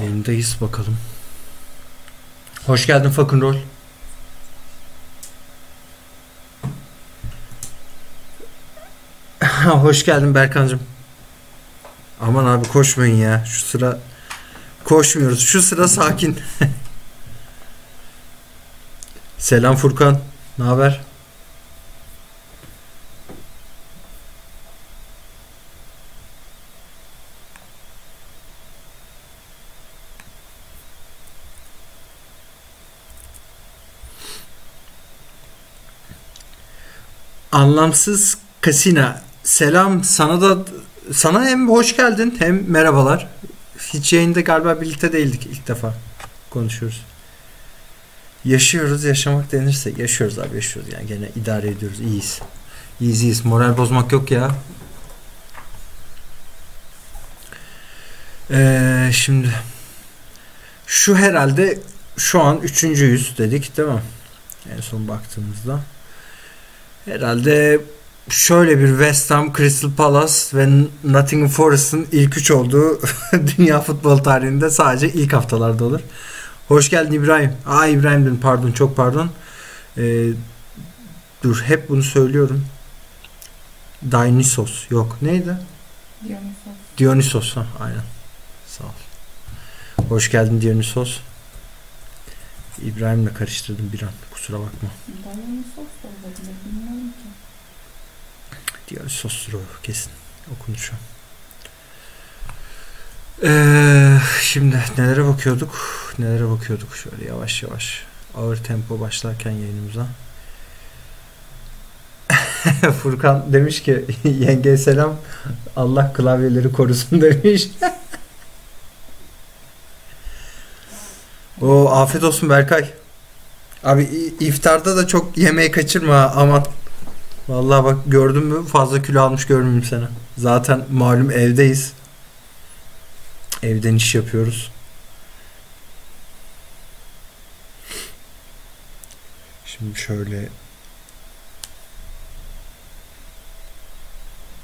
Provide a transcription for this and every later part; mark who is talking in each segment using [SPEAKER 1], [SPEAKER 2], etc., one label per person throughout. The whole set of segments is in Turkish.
[SPEAKER 1] Yayındayız bakalım. Hoş geldin Fakın Rol. Hoş geldin Berkancığım. Aman abi koşmayın ya. Şu sıra koşmuyoruz. Şu sıra sakin. Selam Furkan. Ne haber? Anlamsız Kasina. Selam sana da sana hem hoş geldin hem merhabalar. Hiç yayında galiba birlikte değildik ilk defa konuşuyoruz. Yaşıyoruz yaşamak denirse yaşıyoruz abi yaşıyoruz yani gene idare ediyoruz iyiyiz. İyiyiz iyiyiz moral bozmak yok ya. Ee, şimdi şu herhalde şu an üçüncüyüz dedik değil mi? En son baktığımızda. Herhalde şöyle bir West Ham, Crystal Palace ve Nottingham Forest'ın ilk üç olduğu dünya futbol tarihinde sadece ilk haftalarda olur. Hoş geldin İbrahim. Aa İbrahim dedim pardon çok pardon. Ee, dur hep bunu söylüyorum. Dionysos yok neydi?
[SPEAKER 2] Dionysos.
[SPEAKER 1] Dionysos ha aynen. Sağ ol. Hoş geldin Dionysos. İbrahim'le karıştırdım bir an. Kusura bakma.
[SPEAKER 2] Dionysos da olabilir. Bilmiyorum ki.
[SPEAKER 1] Dionysos'tur o kesin. Okunuşu. Ee, şimdi nelere bakıyorduk? Nelere bakıyorduk? Şöyle yavaş yavaş. Ağır tempo başlarken yayınımıza. Furkan demiş ki yenge selam Allah klavyeleri korusun demiş. o afiyet olsun Berkay. Abi iftarda da çok yemeği kaçırma aman. Vallahi bak gördün mü fazla kilo almış görmeyeyim seni. Zaten malum evdeyiz. Evden iş yapıyoruz. Şimdi şöyle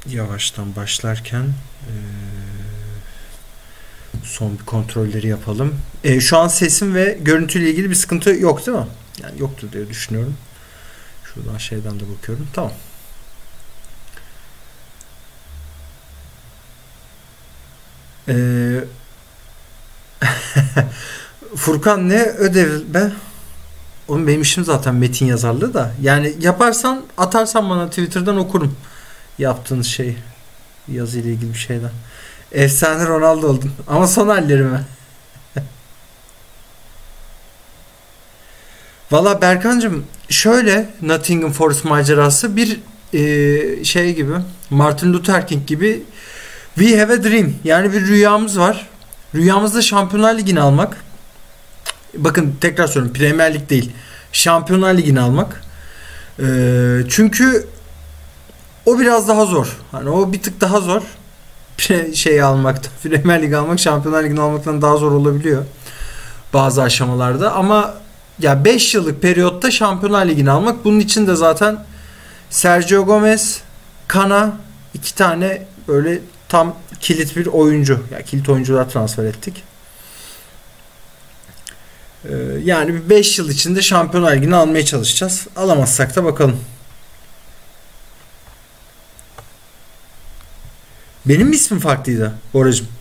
[SPEAKER 1] yavaştan başlarken son bir kontrolleri yapalım. E, şu an sesim ve görüntüyle ilgili bir sıkıntı yok değil mi? Yani yoktur diye düşünüyorum. Şuradan şeyden de bakıyorum. Tamam. Ee, Furkan ne ödev be? Oğlum benim işim zaten metin yazarlığı da. Yani yaparsan atarsan bana Twitter'dan okurum. Yaptığınız şey. Yazıyla ilgili bir şeyden. Efsane Ronaldo oldun. Ama son halleri Valla Berkancığım şöyle Nottingham Forest macerası bir e, şey gibi Martin Luther King gibi We have a dream yani bir rüyamız var. Rüyamız da Şampiyonlar Ligi'ni almak. Bakın tekrar söylüyorum Premier Lig değil. Şampiyonlar Ligi'ni almak. E, çünkü o biraz daha zor. Hani o bir tık daha zor. Şey almakta. Premier Lig almak Şampiyonlar Ligi'ni almaktan daha zor olabiliyor. Bazı aşamalarda ama ya 5 yıllık periyotta Şampiyonlar Ligi'ni almak. Bunun için de zaten Sergio Gomez, Kana iki tane böyle tam kilit bir oyuncu. Ya yani kilit oyuncular transfer ettik. Ee, yani 5 yıl içinde Şampiyonlar Ligi'ni almaya çalışacağız. Alamazsak da bakalım. Benim mi ismim farklıydı Boracığım?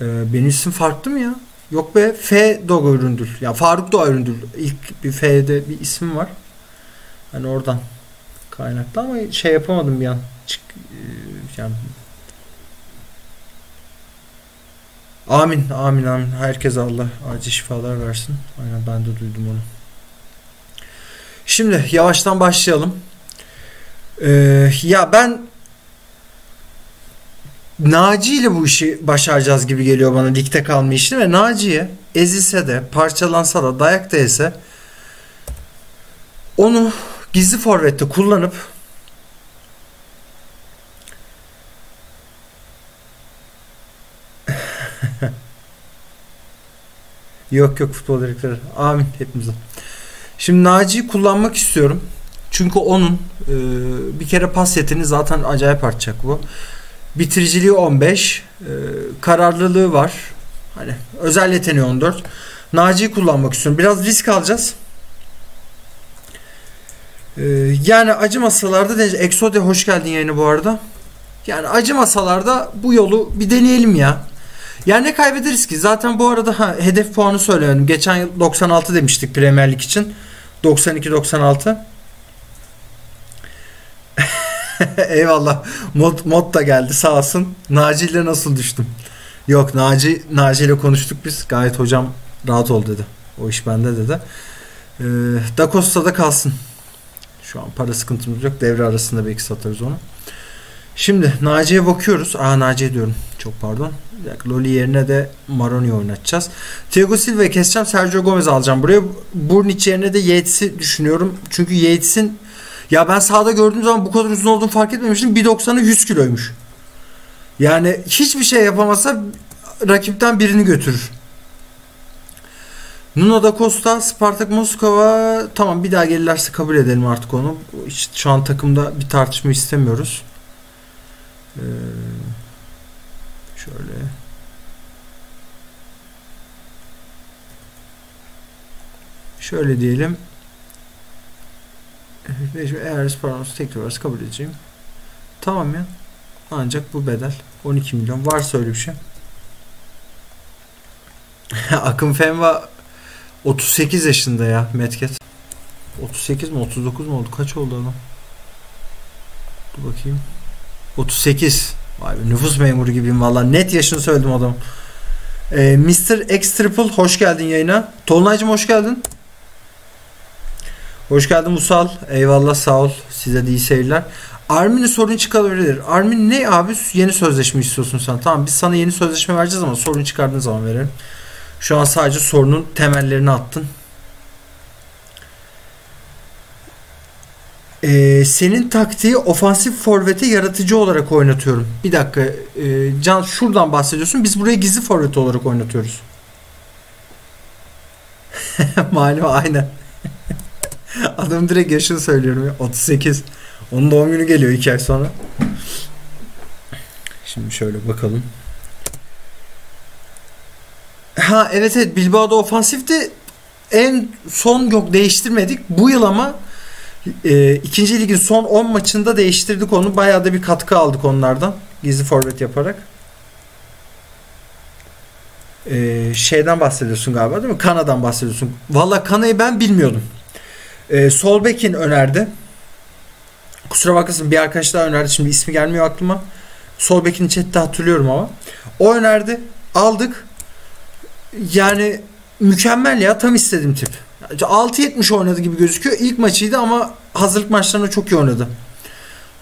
[SPEAKER 1] Ee, benim isim farklı mı ya? Yok be F Doğa Üründül. Ya Faruk Doğa Üründül. İlk bir F'de bir isim var. Hani oradan kaynaklı ama şey yapamadım bir an. Çık, e, yani Amin, amin, amin. Herkese Allah acil şifalar versin. Aynen ben de duydum onu. Şimdi yavaştan başlayalım. Ee, ya ben Naci ile bu işi başaracağız gibi geliyor bana ligde kalma işini ve Naci'ye ezilse de parçalansa da dayak da yese onu gizli forvette kullanıp yok yok futbol direktörü. Amin hepimize. Şimdi Naci'yi kullanmak istiyorum. Çünkü onun e, bir kere pas yeteneği zaten acayip artacak bu Bitiriciliği 15. E, kararlılığı var. Hani özel yeteneği 14. Naci'yi kullanmak istiyorum. Biraz risk alacağız. E, yani acımasalarda deneyeceğiz. Exode hoş geldin yayına bu arada. Yani acımasalarda bu yolu bir deneyelim ya. Yani ne kaybederiz ki? Zaten bu arada ha, hedef puanı söylemedim. Geçen yıl 96 demiştik Premier Lig için. 92-96. Eyvallah. Mod, mod da geldi sağ olsun. Naci ile nasıl düştüm? Yok Naci, Naci ile konuştuk biz. Gayet hocam rahat ol dedi. O iş bende dedi. Ee, da kalsın. Şu an para sıkıntımız yok. Devre arasında belki satarız onu. Şimdi Naci'ye bakıyoruz. Aa Naci'ye diyorum. Çok pardon. Loli yerine de Maroni oynatacağız. Thiago Silva'yı keseceğim. Sergio Gomez alacağım buraya. Burnic yerine de Yates'i düşünüyorum. Çünkü Yates'in ya ben sahada gördüğüm zaman bu kadar uzun olduğunu fark etmemiştim. 1.90'ı 100 kiloymuş. Yani hiçbir şey yapamasa rakipten birini götürür. Nuno da Costa, Spartak Moskova tamam bir daha gelirlerse kabul edelim artık onu. İşte şu an takımda bir tartışma istemiyoruz. Ee, şöyle şöyle diyelim eğer Spanos tekrar varsa kabul edeceğim. Tamam ya. Ancak bu bedel 12 milyon. Varsa öyle bir şey. Akın Fenva 38 yaşında ya Metket. 38 mi 39 mu oldu? Kaç oldu adam? Dur bakayım. 38. Vay be, nüfus memuru gibiyim valla. Net yaşını söyledim adam. Ee, Mr. X Triple hoş geldin yayına. Tolunaycım hoş geldin. Hoş geldin Musal. Eyvallah sağ ol. Size de iyi seyirler. Armin'in sorun çıkabilir. Armin ne abi? Yeni sözleşme istiyorsun sen. Tamam biz sana yeni sözleşme vereceğiz ama sorun çıkardığın zaman verelim. Şu an sadece sorunun temellerini attın. Ee, senin taktiği ofansif forvete yaratıcı olarak oynatıyorum. Bir dakika. E, Can şuradan bahsediyorsun. Biz buraya gizli forvet olarak oynatıyoruz. Malum aynen. Adam direkt yaşını söylüyorum ya. 38. Onun doğum günü geliyor 2 ay sonra. Şimdi şöyle bakalım. Ha evet evet Bilbao'da ofansifti. En son yok değiştirmedik. Bu yıl ama e, ikinci ligin son 10 maçında değiştirdik onu. Bayağı da bir katkı aldık onlardan. Gizli forvet yaparak. E, şeyden bahsediyorsun galiba değil mi? Kana'dan bahsediyorsun. Valla Kana'yı ben bilmiyordum. E, sol bekin önerdi. Kusura bakmasın bir arkadaş daha önerdi. Şimdi ismi gelmiyor aklıma. Sol bekini chatte hatırlıyorum ama. O önerdi. Aldık. Yani mükemmel ya. Tam istediğim tip. 6.70 oynadı gibi gözüküyor. İlk maçıydı ama hazırlık maçlarında çok iyi oynadı.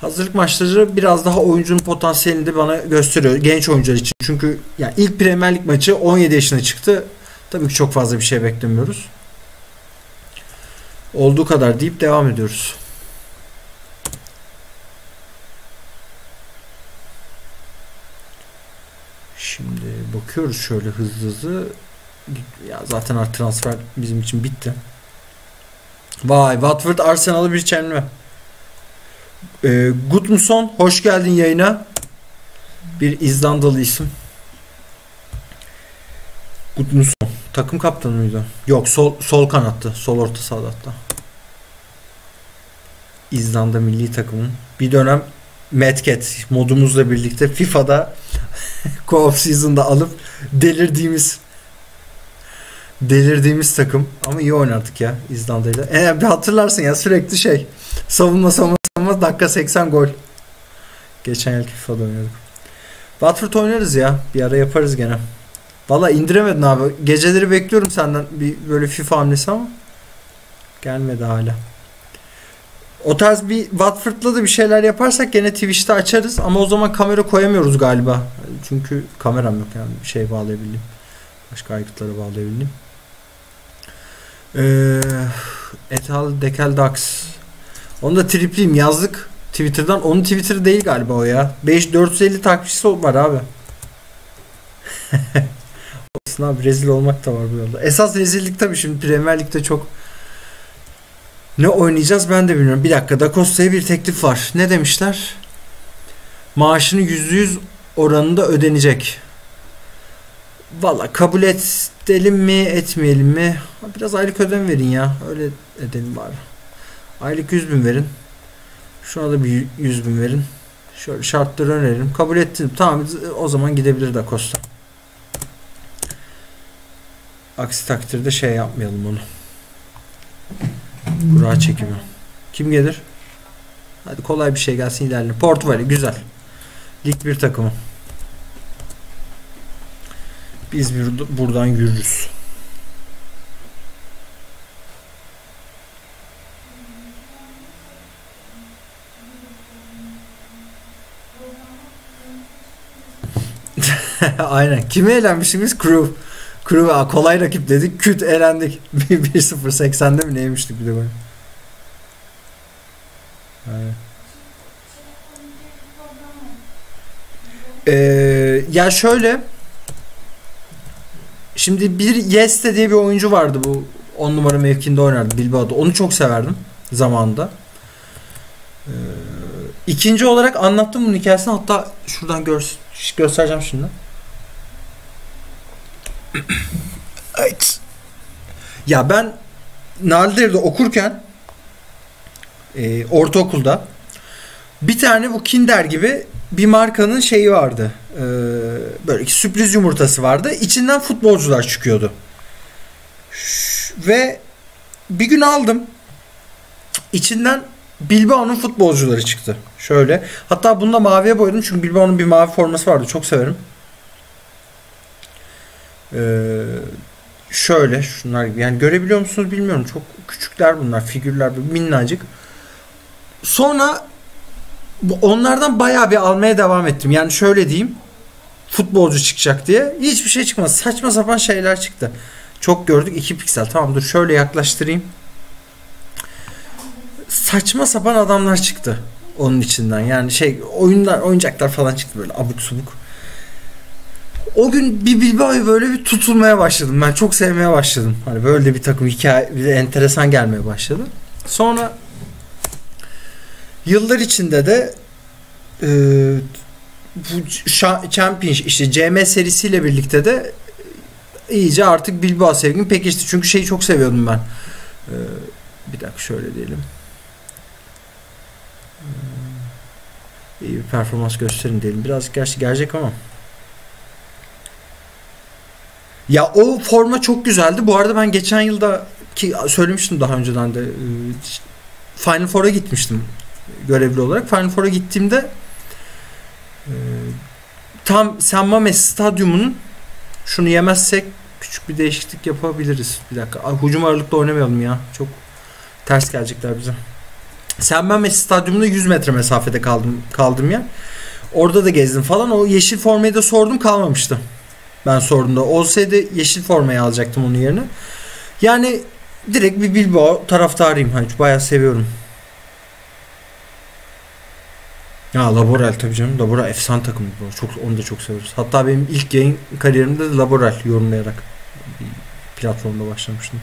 [SPEAKER 1] Hazırlık maçları biraz daha oyuncunun potansiyelini de bana gösteriyor. Genç oyuncular için. Çünkü yani ilk Premier Lig maçı 17 yaşına çıktı. Tabii ki çok fazla bir şey beklemiyoruz. Olduğu kadar deyip devam ediyoruz. Şimdi bakıyoruz şöyle hızlı hızlı. Ya zaten artık transfer bizim için bitti. Vay Watford Arsenal'ı bir çelme. Ee, Gudmundsson hoş geldin yayına. Bir İzlandalı isim. Gudmundsson. Takım kaptanı mıydı? Yok sol sol kanattı. Sol orta sahada hatta. İzlanda milli takımın bir dönem Medcat modumuzla birlikte FIFA'da co-op season'da alıp delirdiğimiz delirdiğimiz takım ama iyi oynardık ya İzlanda'yla. E, bir hatırlarsın ya sürekli şey savunma savunma savunma dakika 80 gol. Geçen yıl FIFA'da oynadık. Watford oynarız ya. Bir ara yaparız gene. Valla indiremedin abi. Geceleri bekliyorum senden bir böyle FIFA hamlesi ama gelmedi hala. O tarz bir Watford'la da bir şeyler yaparsak gene Twitch'te açarız ama o zaman kamera koyamıyoruz galiba. Çünkü kameram yok yani bir şey bağlayabildim. Başka aygıtlara bağlayabildim. Ee, Etal Dekel Dax. Onu da tripliyim yazdık Twitter'dan. Onun Twitter'ı değil galiba o ya. 5 450 takipçisi var abi. Olsun abi rezil olmak da var bu yolda. Esas rezillik tabii şimdi Premier Lig'de çok ne oynayacağız ben de bilmiyorum. Bir dakika Da Costa'ya bir teklif var. Ne demişler? Maaşını %100 oranında ödenecek. Valla kabul edelim mi etmeyelim mi? Biraz aylık ödeme verin ya. Öyle edelim bari. Aylık 100 bin verin. Şuna da bir 100 bin verin. Şöyle şartları öneririm. Kabul ettim. Tamam o zaman gidebilir de Costa. Aksi takdirde şey yapmayalım onu. Kura çekimi. Kim gelir? Hadi kolay bir şey gelsin ilerleyelim. Portföy güzel. Lig bir takımı. Biz bir, buradan yürürüz. Aynen. Kime eğlenmişimiz? Crew. Aa, kolay rakip dedik. Küt eğlendik. 1-0 80'de mi neymiştik bir de böyle. Ee, ya şöyle şimdi bir Yeste diye bir oyuncu vardı bu 10 numara mevkinde oynardı Bilbao'da. Onu çok severdim zamanında. Ee, ikinci olarak anlattım bunun hikayesini. Hatta şuradan gör, göstereceğim şimdi. evet. Ya ben Nalder'de okurken e, ortaokulda bir tane bu Kinder gibi bir markanın şeyi vardı. Ee, böyle sürpriz yumurtası vardı. İçinden futbolcular çıkıyordu. Ve bir gün aldım. İçinden Bilbao'nun futbolcuları çıktı. Şöyle. Hatta bunu da maviye boyadım çünkü Bilbao'nun bir mavi forması vardı. Çok severim. Ee, şöyle şunlar gibi. Yani görebiliyor musunuz bilmiyorum. Çok küçükler bunlar. Figürler minnacık. Sonra onlardan bayağı bir almaya devam ettim. Yani şöyle diyeyim. Futbolcu çıkacak diye. Hiçbir şey çıkmadı. Saçma sapan şeyler çıktı. Çok gördük. 2 piksel. Tamam dur şöyle yaklaştırayım. Saçma sapan adamlar çıktı. Onun içinden. Yani şey oyunlar, oyuncaklar falan çıktı böyle abuk subuk. O gün bir Bilbao'yu böyle bir tutulmaya başladım. Ben çok sevmeye başladım. Hani böyle bir takım hikaye bir de enteresan gelmeye başladı. Sonra Yıllar içinde de e, bu Champion işte CM serisiyle birlikte de iyice artık Bilbao sevgim pekişti. Çünkü şeyi çok seviyordum ben. E, bir dakika şöyle diyelim. E, iyi bir performans gösterin diyelim. Birazcık gerçi gelecek ama. Ya o forma çok güzeldi. Bu arada ben geçen yılda ki söylemiştim daha önceden de e, Final Four'a gitmiştim görevli olarak. Final Four'a gittiğimde e, tam San Mames stadyumunun şunu yemezsek küçük bir değişiklik yapabiliriz. Bir dakika. Ay, hücum oynamayalım ya. Çok ters gelecekler bize. San Mames stadyumunda 100 metre mesafede kaldım kaldım ya. Orada da gezdim falan. O yeşil formayı da sordum kalmamıştı. Ben sorduğumda. Olsaydı yeşil formayı alacaktım onun yerine. Yani direkt bir Bilbao taraftarıyım. Hani bayağı seviyorum. Ya Laboral tabii canım. Laboral efsane takım. Çok, onu da çok severiz. Hatta benim ilk yayın kariyerimde de Laboral yorumlayarak bir platformda başlamıştım.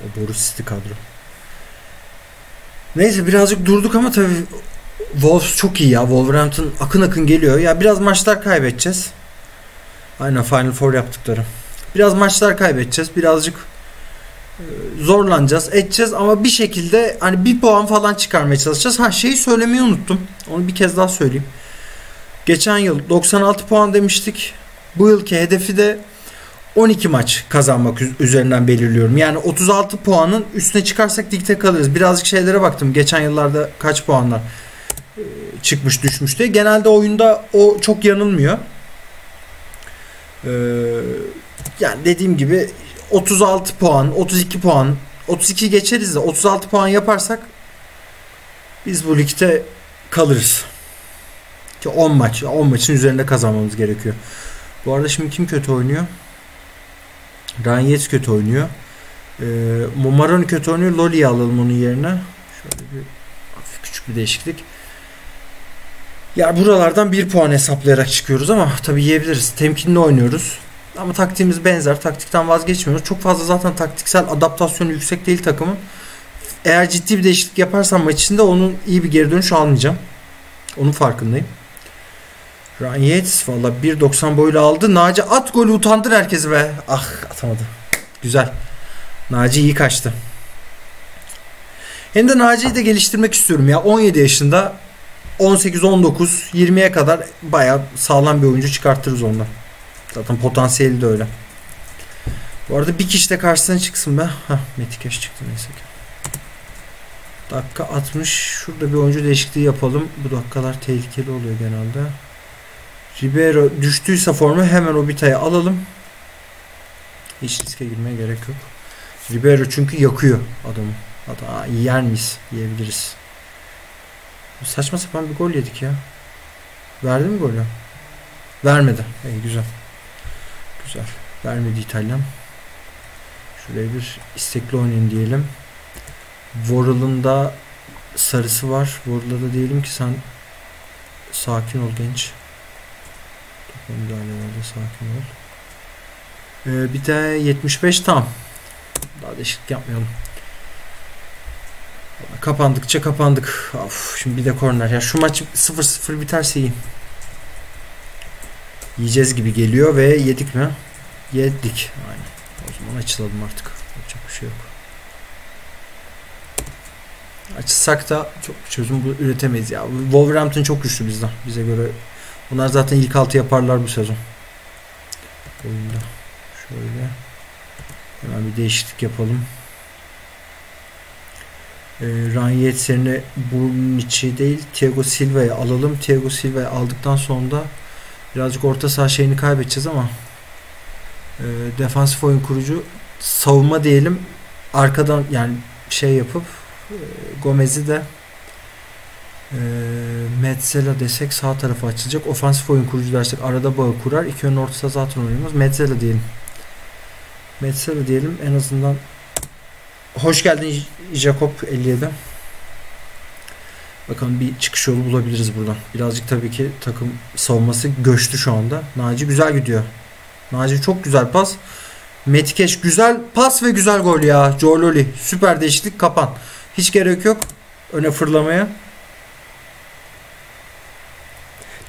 [SPEAKER 1] O Boru City kadro. Neyse birazcık durduk ama tabii Wolves çok iyi ya. Wolverhampton akın akın geliyor. Ya biraz maçlar kaybedeceğiz. Aynen Final Four yaptıkları. Biraz maçlar kaybedeceğiz. Birazcık zorlanacağız, edeceğiz ama bir şekilde hani bir puan falan çıkarmaya çalışacağız. Ha şeyi söylemeyi unuttum. Onu bir kez daha söyleyeyim. Geçen yıl 96 puan demiştik. Bu yılki hedefi de 12 maç kazanmak üzerinden belirliyorum. Yani 36 puanın üstüne çıkarsak dikte kalırız. Birazcık şeylere baktım. Geçen yıllarda kaç puanlar e, çıkmış düşmüş diye. Genelde oyunda o çok yanılmıyor. Ee, yani dediğim gibi 36 puan, 32 puan, 32 geçeriz de 36 puan yaparsak biz bu ligde kalırız. Ki 10 maç, 10 maçın üzerinde kazanmamız gerekiyor. Bu arada şimdi kim kötü oynuyor? Ryan kötü oynuyor. Ee, Momaroni kötü oynuyor. Loli'yi alalım onun yerine. Şöyle bir küçük bir değişiklik. Ya buralardan bir puan hesaplayarak çıkıyoruz ama tabii yiyebiliriz. Temkinli oynuyoruz. Ama taktiğimiz benzer. Taktikten vazgeçmiyoruz. Çok fazla zaten taktiksel adaptasyonu yüksek değil takımın. Eğer ciddi bir değişiklik yaparsam maç içinde onun iyi bir geri dönüş almayacağım. Onun farkındayım. Ryan Yates valla 1.90 boyla aldı. Naci at golü utandır herkesi be. Ah atamadı. Güzel. Naci iyi kaçtı. Hem de Naci'yi de geliştirmek istiyorum ya. 17 yaşında 18, 19, 20'ye kadar bayağı sağlam bir oyuncu çıkartırız ondan. Zaten potansiyeli de öyle. Bu arada bir kişi de karşısına çıksın be. Hah Metikeş çıktı neyse ki. Dakika 60. Şurada bir oyuncu değişikliği yapalım. Bu dakikalar tehlikeli oluyor genelde. Ribeiro düştüyse formu hemen o bitayı alalım. Hiç riske girmeye gerek yok. Ribeiro çünkü yakıyor adamı. Hatta yer miyiz? Yiyebiliriz. Saçma sapan bir gol yedik ya. Verdi mi golü? Vermedi. İyi güzel. Güzel. Vermedi İtalyan. Şuraya bir istekli oynayın diyelim. Voral'ın da sarısı var. Voral'a da diyelim ki sen sakin ol genç. Topa müdahalelerde sakin ol. Ee, bir de 75 tam. Daha değişiklik yapmayalım. Kapandıkça kapandık. Of, şimdi bir de korner. Ya şu maç 0-0 biterse iyi. Yiyeceğiz gibi geliyor ve yedik mi? Yedik. Aynen. O zaman açılalım artık. Yapacak bir şey yok. Açsak da çok çözüm üretemeyiz ya. Wolverhampton çok güçlü bizden. Bize göre. Bunlar zaten ilk altı yaparlar bu sezon. Oyunda. Şöyle. Hemen bir değişiklik yapalım. E, Ryan Yates yerine bunun içi değil Thiago Silva'yı alalım. Thiago Silva'yı aldıktan sonra da birazcık orta saha şeyini kaybedeceğiz ama e, defansif oyun kurucu savunma diyelim arkadan yani şey yapıp e, Gomez'i de e, Metzela desek sağ tarafa açılacak. Ofansif oyun kurucu dersek arada bağı kurar. İki ön ortası zaten oynuyoruz. Metzela diyelim. Metzela diyelim. En azından hoş geldin Jacob 57. Bakalım bir çıkış yolu bulabiliriz buradan. Birazcık tabii ki takım savunması göçtü şu anda. Naci güzel gidiyor. Naci çok güzel pas. Metikeş güzel pas ve güzel gol ya. Jololi süper değişiklik kapan. Hiç gerek yok öne fırlamaya.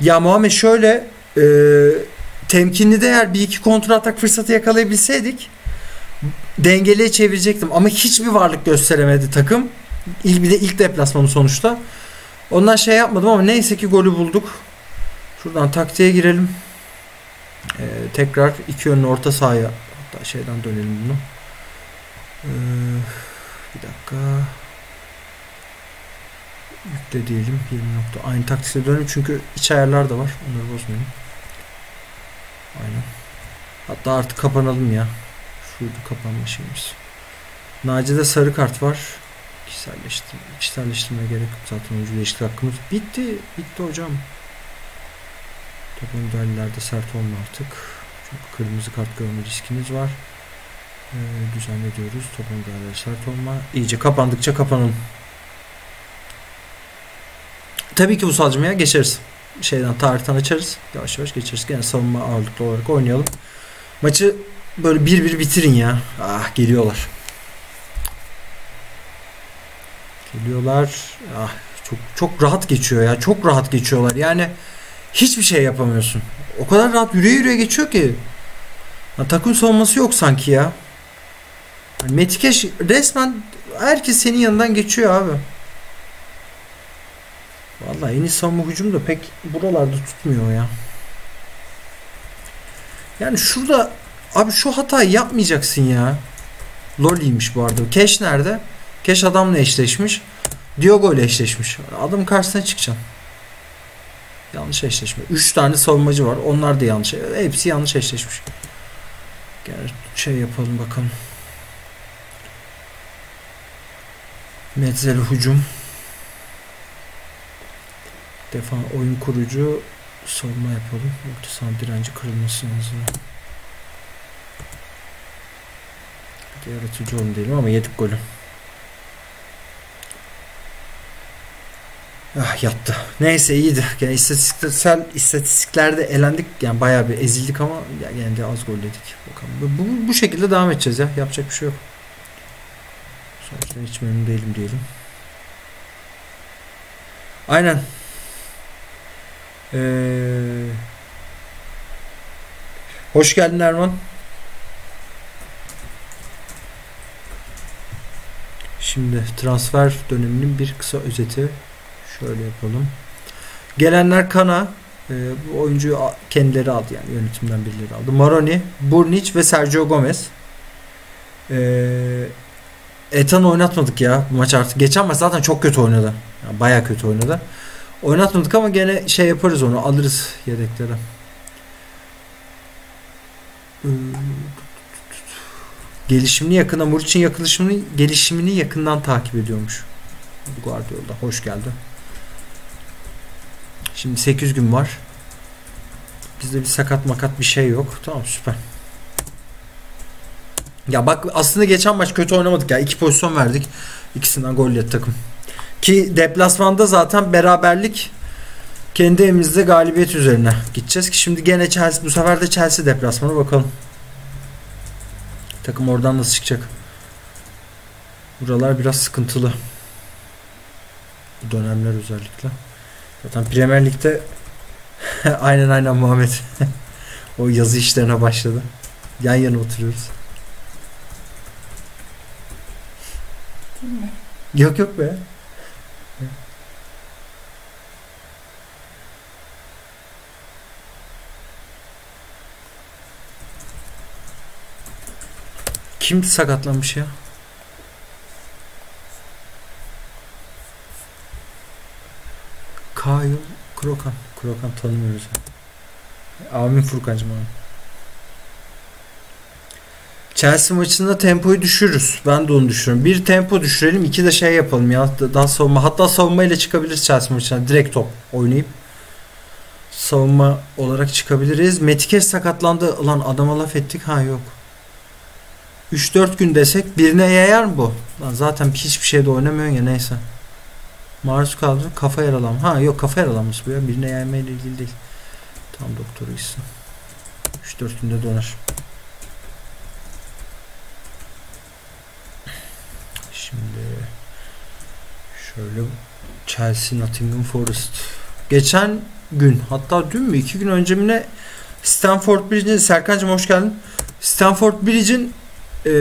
[SPEAKER 1] Ya Muhammed şöyle e, temkinli de eğer bir iki kontra atak fırsatı yakalayabilseydik dengeliye çevirecektim ama hiçbir varlık gösteremedi takım. İlk bir de ilk deplasmanı sonuçta. Ondan şey yapmadım ama neyse ki golü bulduk. Şuradan taktiğe girelim. Ee, tekrar iki yönlü orta sahaya hatta şeyden dönelim bunu. Ee, bir dakika. Yükle diyelim 20 nokta. Aynı taktikte dönelim çünkü iç ayarlar da var. Onları bozmayalım. Aynen. Hatta artık kapanalım ya. Şurada kapanma şeyimiz. Naci'de sarı kart var. Kişiselleştirme, kişiselleştirmeye gerek yok. Zaten oyuncu değişiklik hakkımız bitti. Bitti hocam. Top müdahalelerde sert olma artık. Çünkü kırmızı kart görme riskimiz var. Ee, düzenliyoruz. Top müdahaleleri sert olma. İyice kapandıkça kapanın. Tabii ki bu salcımaya geçeriz. Şeyden tarihten açarız. Yavaş yavaş geçeriz. Gene savunma ağırlıklı olarak oynayalım. Maçı böyle bir bir bitirin ya. Ah geliyorlar. Geliyorlar. Ah çok çok rahat geçiyor ya. Çok rahat geçiyorlar. Yani hiçbir şey yapamıyorsun. O kadar rahat yürüye yürüye geçiyor ki. Ya, takım savunması yok sanki ya. Yani Metikeş resmen herkes senin yanından geçiyor abi. Vallahi en iyi savunma hücum da pek buralarda tutmuyor ya. Yani şurada abi şu hatayı yapmayacaksın ya. Lolly'ymiş bu arada. Keş nerede? Keş adamla eşleşmiş. Diogo ile eşleşmiş. Adam karşısına çıkacağım. Yanlış eşleşme. 3 tane savunmacı var. Onlar da yanlış. Hepsi yanlış eşleşmiş. Gel şey yapalım bakalım. Metzeli hücum. Defan oyun kurucu savunma yapalım. Orta saha direnci kırılmasın hızlı. Yaratıcı oyun diyelim ama yedik golü. Ah yattı. Neyse iyiydi. Yani istatistiksel istatistiklerde elendik. Yani bayağı bir ezildik ama yani de az gol yedik. Bakalım. Bu, bu şekilde devam edeceğiz ya. Yapacak bir şey yok. Sonuçta hiç memnun değilim diyelim. Aynen. Ee, hoş geldin Erman. Şimdi transfer döneminin bir kısa özeti. Şöyle yapalım. Gelenler Kana. Ee, bu oyuncuyu kendileri aldı yani yönetimden birileri aldı. Maroni, Burnic ve Sergio Gomez. Ee, Etan oynatmadık ya bu maç artık. Geçen maç zaten çok kötü oynadı. Yani bayağı kötü oynadı. Oynatmadık ama gene şey yaparız onu. Alırız yedeklere. Gelişimini yakına Muriç'in yaklaşımını gelişimini yakından takip ediyormuş. Guardiola hoş geldi. Şimdi 8 gün var. Bizde bir sakat makat bir şey yok. Tamam süper. Ya bak aslında geçen maç kötü oynamadık ya. İki pozisyon verdik. İkisinden gol yedi takım. Ki deplasmanda zaten beraberlik kendi evimizde galibiyet üzerine gideceğiz ki şimdi gene Chelsea bu sefer de Chelsea deplasmanı bakalım. Takım oradan nasıl çıkacak? Buralar biraz sıkıntılı. Bu dönemler özellikle. Zaten Premier Lig'de aynen aynen Muhammed o yazı işlerine başladı. Yan yana oturuyoruz.
[SPEAKER 2] Değil mi?
[SPEAKER 1] Yok yok be. Kim sakatlanmış ya? Kyle Krokan. Krokan tanımıyoruz. Amin Furkancım abi. Chelsea maçında tempoyu düşürürüz. Ben de onu düşünüyorum. Bir tempo düşürelim, iki de şey yapalım ya. Daha savunma. Hatta savunma ile çıkabiliriz Chelsea maçına. Direkt top oynayıp savunma olarak çıkabiliriz. Metikes sakatlandı. Lan adama laf ettik. Ha yok. 3-4 gün desek birine yayar mı bu? Lan zaten hiçbir şeyde oynamıyorsun ya neyse. Maruz kaldı. Kafa yaralanma. Ha yok kafa yaralanması bu ya. Birine yayma ile ilgili değil. Tam doktoru gitsin. 3-4 günde döner. Şimdi şöyle Chelsea Nottingham Forest. Geçen gün hatta dün mü iki gün önce mi ne Stanford Bridge'in Serkan'cığım hoş geldin. Stanford Bridge'in e,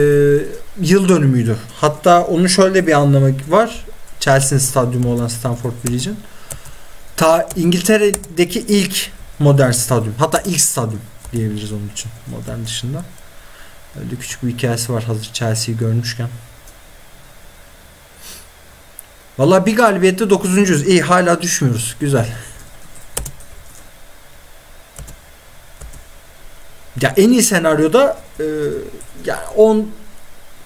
[SPEAKER 1] yıl dönümüydü. Hatta onun şöyle bir anlamı var. Chelsea'nin stadyumu olan Stanford Bridge'in. Ta İngiltere'deki ilk modern stadyum. Hatta ilk stadyum diyebiliriz onun için. Modern dışında. Öyle küçük bir hikayesi var hazır Chelsea'yi görmüşken. Valla bir galibiyette 9. İyi hala düşmüyoruz. Güzel. Ya en iyi senaryoda e, yani 10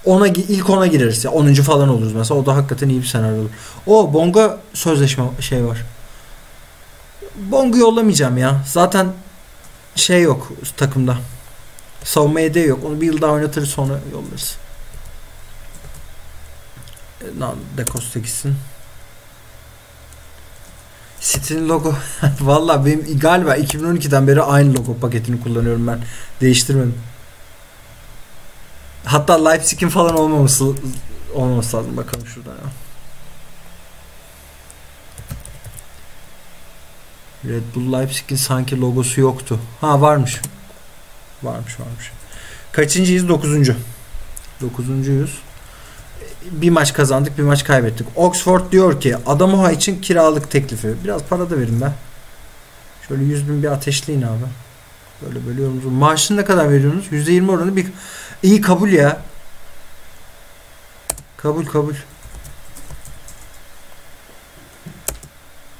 [SPEAKER 1] ona ilk 10'a gireriz ya 10. falan oluruz mesela. O da hakikaten iyi bir senaryo olur. O Bonga sözleşme şey var. Bongu yollamayacağım ya. Zaten şey yok takımda. Savunma yedeği yok. Onu bir yıl daha oynatırız sonra yollarız. Lan De Costa gitsin. City'nin logo Valla benim galiba 2012'den beri aynı logo paketini kullanıyorum ben. Değiştirmedim. Hatta Leipzig'in falan olmaması olmaması lazım. Bakalım şuradan ya. Red Bull Leipzig'in sanki logosu yoktu. Ha varmış. Varmış varmış. Kaçıncıyız? Dokuzuncu. Dokuzuncuyuz. Bir maç kazandık, bir maç kaybettik. Oxford diyor ki Adamoha için kiralık teklifi. Biraz para da verin be. Şöyle 100 bin bir ateşleyin abi. Böyle bölüyoruz. Maaşını ne kadar veriyorsunuz? %20 oranı bir iyi kabul ya. Kabul kabul.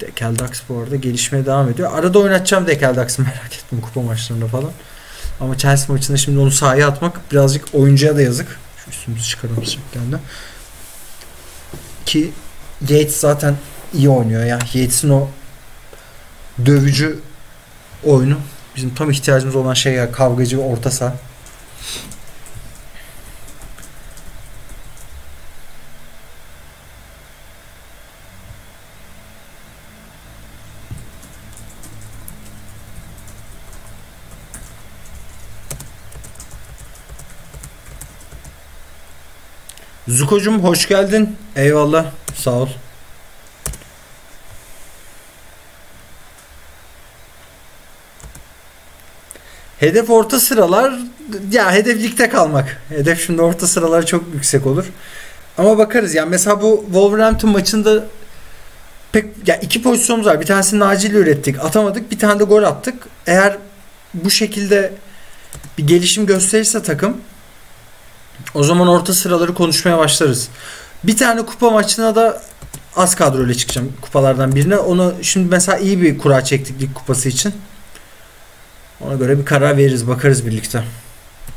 [SPEAKER 1] Dekeldax bu arada gelişmeye devam ediyor. Arada oynatacağım Dekeldax'ı merak ettim kupa maçlarında falan. Ama Chelsea maçında şimdi onu sahaya atmak birazcık oyuncuya da yazık. Şu üstümüzü çıkaralım şekilde. Ki Yates zaten iyi oynuyor ya. Yates'in o dövücü oyunu bizim tam ihtiyacımız olan şey ya kavgacı orta saha. Zuko'cum hoş geldin. Eyvallah. Sağ ol. Hedef orta sıralar ya hedef ligde kalmak. Hedef şimdi orta sıralar çok yüksek olur. Ama bakarız yani mesela bu Wolverhampton maçında pek ya iki pozisyonumuz var. Bir tanesini Naci ile ürettik. Atamadık. Bir tane de gol attık. Eğer bu şekilde bir gelişim gösterirse takım o zaman orta sıraları konuşmaya başlarız. Bir tane kupa maçına da az kadroyla çıkacağım kupalardan birine. Onu şimdi mesela iyi bir kura çektik lig kupası için. Ona göre bir karar veririz, bakarız birlikte.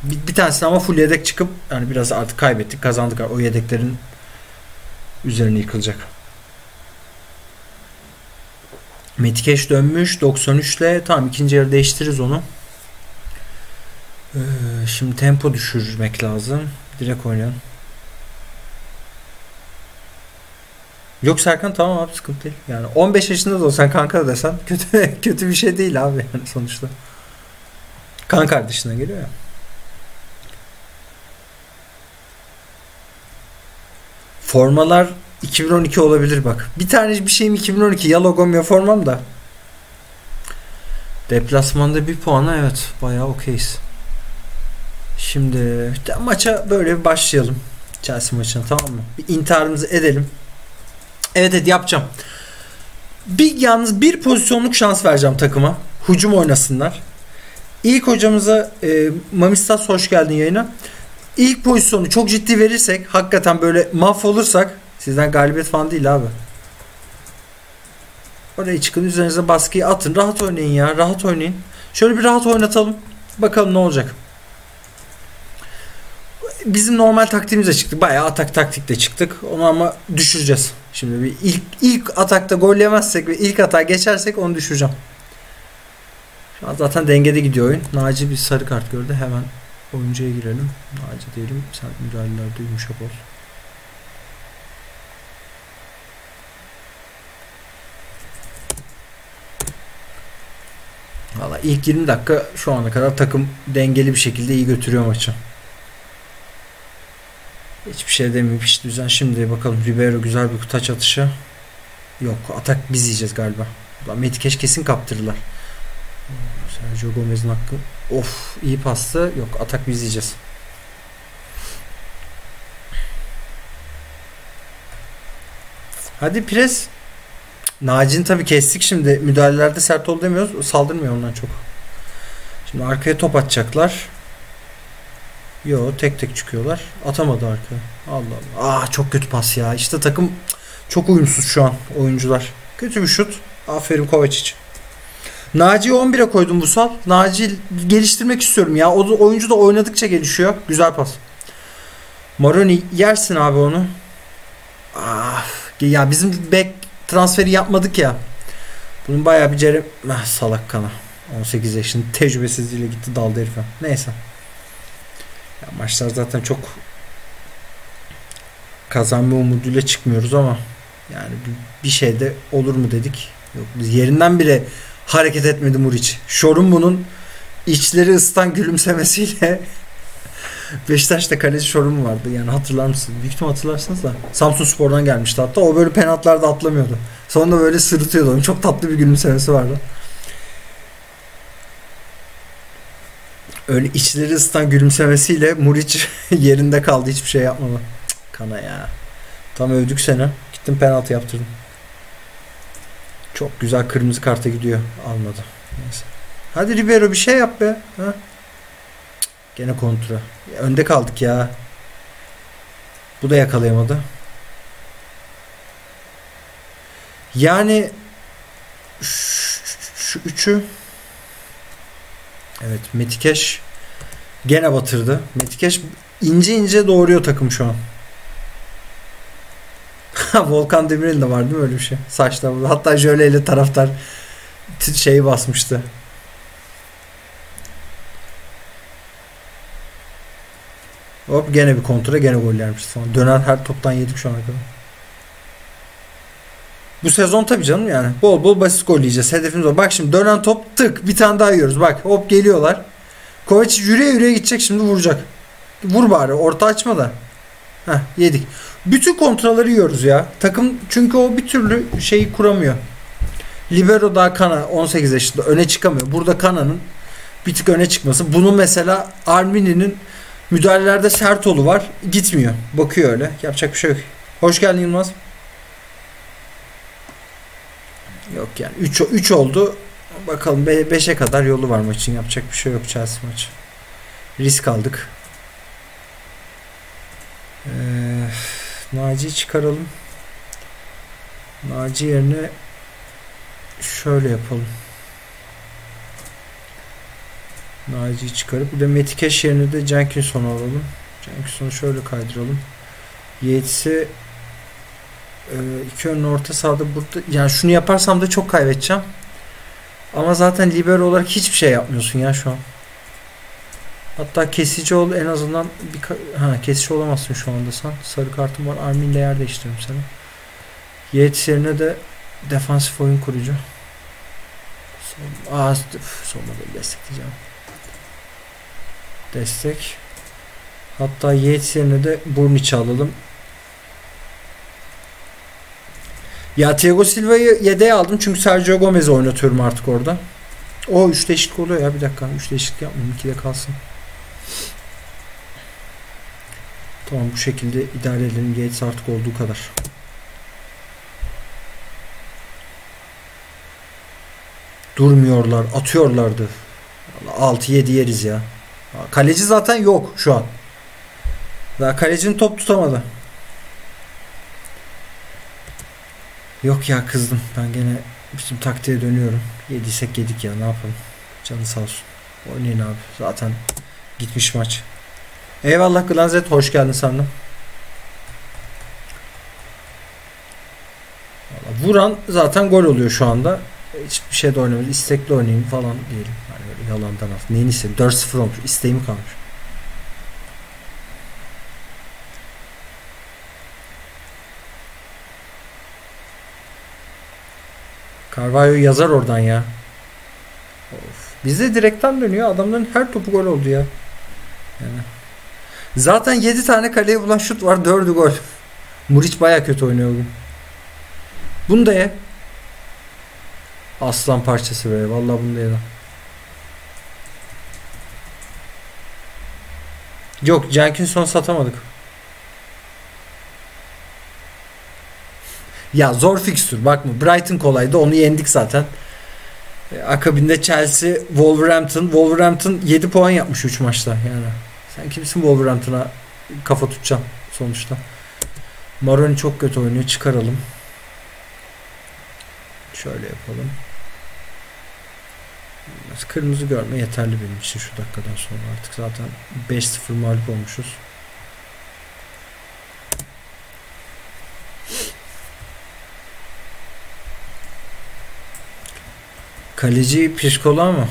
[SPEAKER 1] Bir, bir tanesini ama full yedek çıkıp yani biraz artık kaybettik, kazandık. O yedeklerin üzerine yıkılacak. Metikeş dönmüş 93 ile tamam ikinci yarı değiştiririz onu. Ee, şimdi tempo düşürmek lazım. Direkt oynayalım. Yok Serkan tamam abi sıkıntı değil. Yani 15 yaşında da olsan kanka da desen kötü kötü bir şey değil abi yani sonuçta. Kan kardeşine geliyor ya. Formalar 2012 olabilir bak. Bir tane bir şeyim 2012 ya logom ya formam da. Deplasmanda bir puana evet bayağı okeyiz. Şimdi maça böyle bir başlayalım. Chelsea maçına tamam mı? Bir intiharımızı edelim. Evet evet yapacağım. Bir yalnız bir pozisyonluk şans vereceğim takıma. Hücum oynasınlar. İlk hocamıza e, Mamistas hoş geldin yayına. İlk pozisyonu çok ciddi verirsek hakikaten böyle mahvolursak sizden galibiyet falan değil abi. Oraya çıkın üzerinize baskıyı atın. Rahat oynayın ya. Rahat oynayın. Şöyle bir rahat oynatalım. Bakalım ne olacak. Bizim normal taktiğimize çıktık. Bayağı atak taktikle çıktık. Onu ama düşüreceğiz. Şimdi bir ilk ilk atakta gol yemezsek ve ilk atağa geçersek onu düşüreceğim. Şu an zaten dengede gidiyor oyun. Naci bir sarı kart gördü. Hemen oyuncuya girelim. Naci diyelim. Sen müdahalelerde yumuşak ol. Valla ilk 20 dakika şu ana kadar takım dengeli bir şekilde iyi götürüyor maçı. Hiçbir şey demeyeyim. Hiç düzen. Şimdi bakalım Ribeiro güzel bir taç atışı. Yok atak biz yiyeceğiz galiba. Metikeş kesin kaptırırlar. Sergio Gomez'in hakkı. Of iyi pastı. Yok atak biz yiyeceğiz. Hadi pres. Naci'ni tabii kestik şimdi. Müdahalelerde sert ol demiyoruz. Saldırmıyor ondan çok. Şimdi arkaya top atacaklar. Yo tek tek çıkıyorlar. Atamadı arkaya. Allah Allah. Aa çok kötü pas ya. İşte takım çok uyumsuz şu an oyuncular. Kötü bir şut. Aferin Kovacic. Naci'yi 11'e koydum bu sal. Naci geliştirmek istiyorum ya. O oyuncu da oynadıkça gelişiyor. Güzel pas. Maroni yersin abi onu. Ah, ya bizim back transferi yapmadık ya. Bunun bayağı bir cerem... Ah, salak kana. 18 yaşında tecrübesizliğiyle gitti daldı herife. Neyse. Ya maçlar zaten çok kazanma umuduyla çıkmıyoruz ama yani bir şeyde olur mu dedik. Yok, yerinden bile hareket etmedi Muriç. Şorun bunun içleri ısıtan gülümsemesiyle Beşiktaş'ta kaleci Şorum vardı. Yani hatırlar mısın? Büyük ihtimal hatırlarsınız da. Samsun Spor'dan gelmişti hatta. O böyle penaltılarda atlamıyordu. Sonra böyle sırıtıyordu. Onun çok tatlı bir gülümsemesi vardı. Öyle içleri ısıtan gülümsemesiyle Muriç yerinde kaldı. Hiçbir şey yapmadı. Kana ya. Tam övdük seni. Gittim penaltı yaptırdım. Çok güzel kırmızı karta gidiyor. Almadı. Neyse. Hadi Ribeiro bir şey yap be. Ha? Gene kontra. Önde kaldık ya. Bu da yakalayamadı. Yani şu, şu üçü Evet Metikeş gene batırdı. Metikeş ince ince doğuruyor takım şu an. Volkan Demirel de var değil mi öyle bir şey? Saçlar burada. Hatta Jöle ile taraftar şeyi basmıştı. Hop gene bir kontra gene gol yermiş. Sonra dönen her toptan yedik şu ana kadar. Bu sezon tabii canım yani. Bol bol basit gol yiyeceğiz. Hedefimiz o. Bak şimdi dönen top tık bir tane daha yiyoruz. Bak hop geliyorlar. Kovac yürüye yürüye gidecek şimdi vuracak. Vur bari orta açma da. Heh yedik. Bütün kontraları yiyoruz ya. Takım çünkü o bir türlü şeyi kuramıyor. Libero daha Kana 18 yaşında öne çıkamıyor. Burada Kana'nın bir tık öne çıkması. Bunun mesela Armini'nin müdahalelerde sert olu var. Gitmiyor. Bakıyor öyle. Yapacak bir şey yok. Hoş geldin Yılmaz. Yok yani 3 3 oldu. Bakalım 5'e kadar yolu var maçın. Yapacak bir şey yok Chelsea maçı. Risk aldık. Ee, Naci'yi çıkaralım. Naci yerine şöyle yapalım. Naci'yi çıkarıp bir de Metikeş yerine de Jenkinson'u alalım. Jenkinson'u şöyle kaydıralım. Yates'i e, iki önlü orta sahada burada yani şunu yaparsam da çok kaybedeceğim. Ama zaten libero olarak hiçbir şey yapmıyorsun ya şu an. Hatta kesici ol en azından bir ha kesici olamazsın şu anda sen. Sarı kartın var. Armin ile yer değiştiriyorum seni. Yates yerine de defansif oyun kurucu. Son, aa, sonunda destekleyeceğim. Destek. Hatta Yates yerine de Burniç'i alalım. Ya Thiago Silva'yı yedeğe aldım çünkü Sergio Gomez'i oynatıyorum artık orada. O 3 değişiklik oluyor ya bir dakika 3 değişiklik yapmayayım 2'de kalsın. Tamam bu şekilde idare edelim Yates artık olduğu kadar. Durmuyorlar atıyorlardı. 6-7 yeriz ya. Kaleci zaten yok şu an. Daha kalecinin top tutamadı. Yok ya kızdım. Ben gene bizim taktiğe dönüyorum. Yediysek yedik ya ne yapalım. Canı sağ olsun. Oynayın abi. Zaten gitmiş maç. Eyvallah Glanzet. Hoş geldin sandım. Vuran zaten gol oluyor şu anda. Hiçbir şey de oynamıyor. İstekli oynayayım falan diyelim. Yani yalandan af. Neyini istedim? 4-0 olmuş. İsteğim kalmış. Carvalho yazar oradan ya. Of. Bizde direkten dönüyor. Adamların her topu gol oldu ya. Yani. Zaten 7 tane kaleye bulan şut var. 4'ü gol. Muriç baya kötü oynuyor bugün. Bunu da ye. Aslan parçası be. Vallahi bunu da ye. Yok Jenkinson satamadık. Ya zor fikstür bakma. Brighton kolaydı onu yendik zaten. E, akabinde Chelsea, Wolverhampton. Wolverhampton 7 puan yapmış 3 maçta yani. Sen kimsin Wolverhampton'a kafa tutacağım sonuçta. Maroni çok kötü oynuyor. Çıkaralım. Şöyle yapalım. Kırmızı görme yeterli benim için şu dakikadan sonra artık zaten 5-0 mağlup olmuşuz. Kaleci Pişkola mı?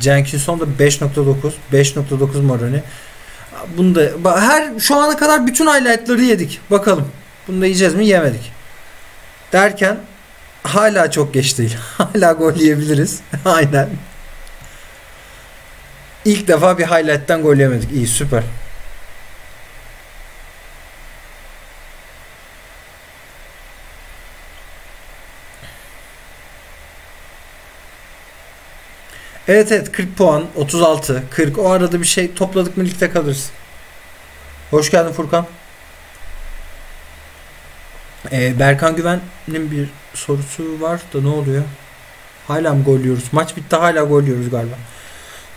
[SPEAKER 1] Jenkinson da 5.9 5.9 Maroni. Bunu da her şu ana kadar bütün highlight'ları yedik. Bakalım. Bunu da yiyeceğiz mi? Yemedik. Derken hala çok geç değil. hala gol yiyebiliriz. Aynen. İlk defa bir highlight'tan gol yemedik. İyi süper. Evet evet 40 puan 36 40 o arada bir şey topladık mı ligde kalırız. Hoş geldin Furkan. Ee, Berkan Güven'in bir sorusu var da ne oluyor? Hala mı gol yiyoruz? Maç bitti hala gol yiyoruz galiba.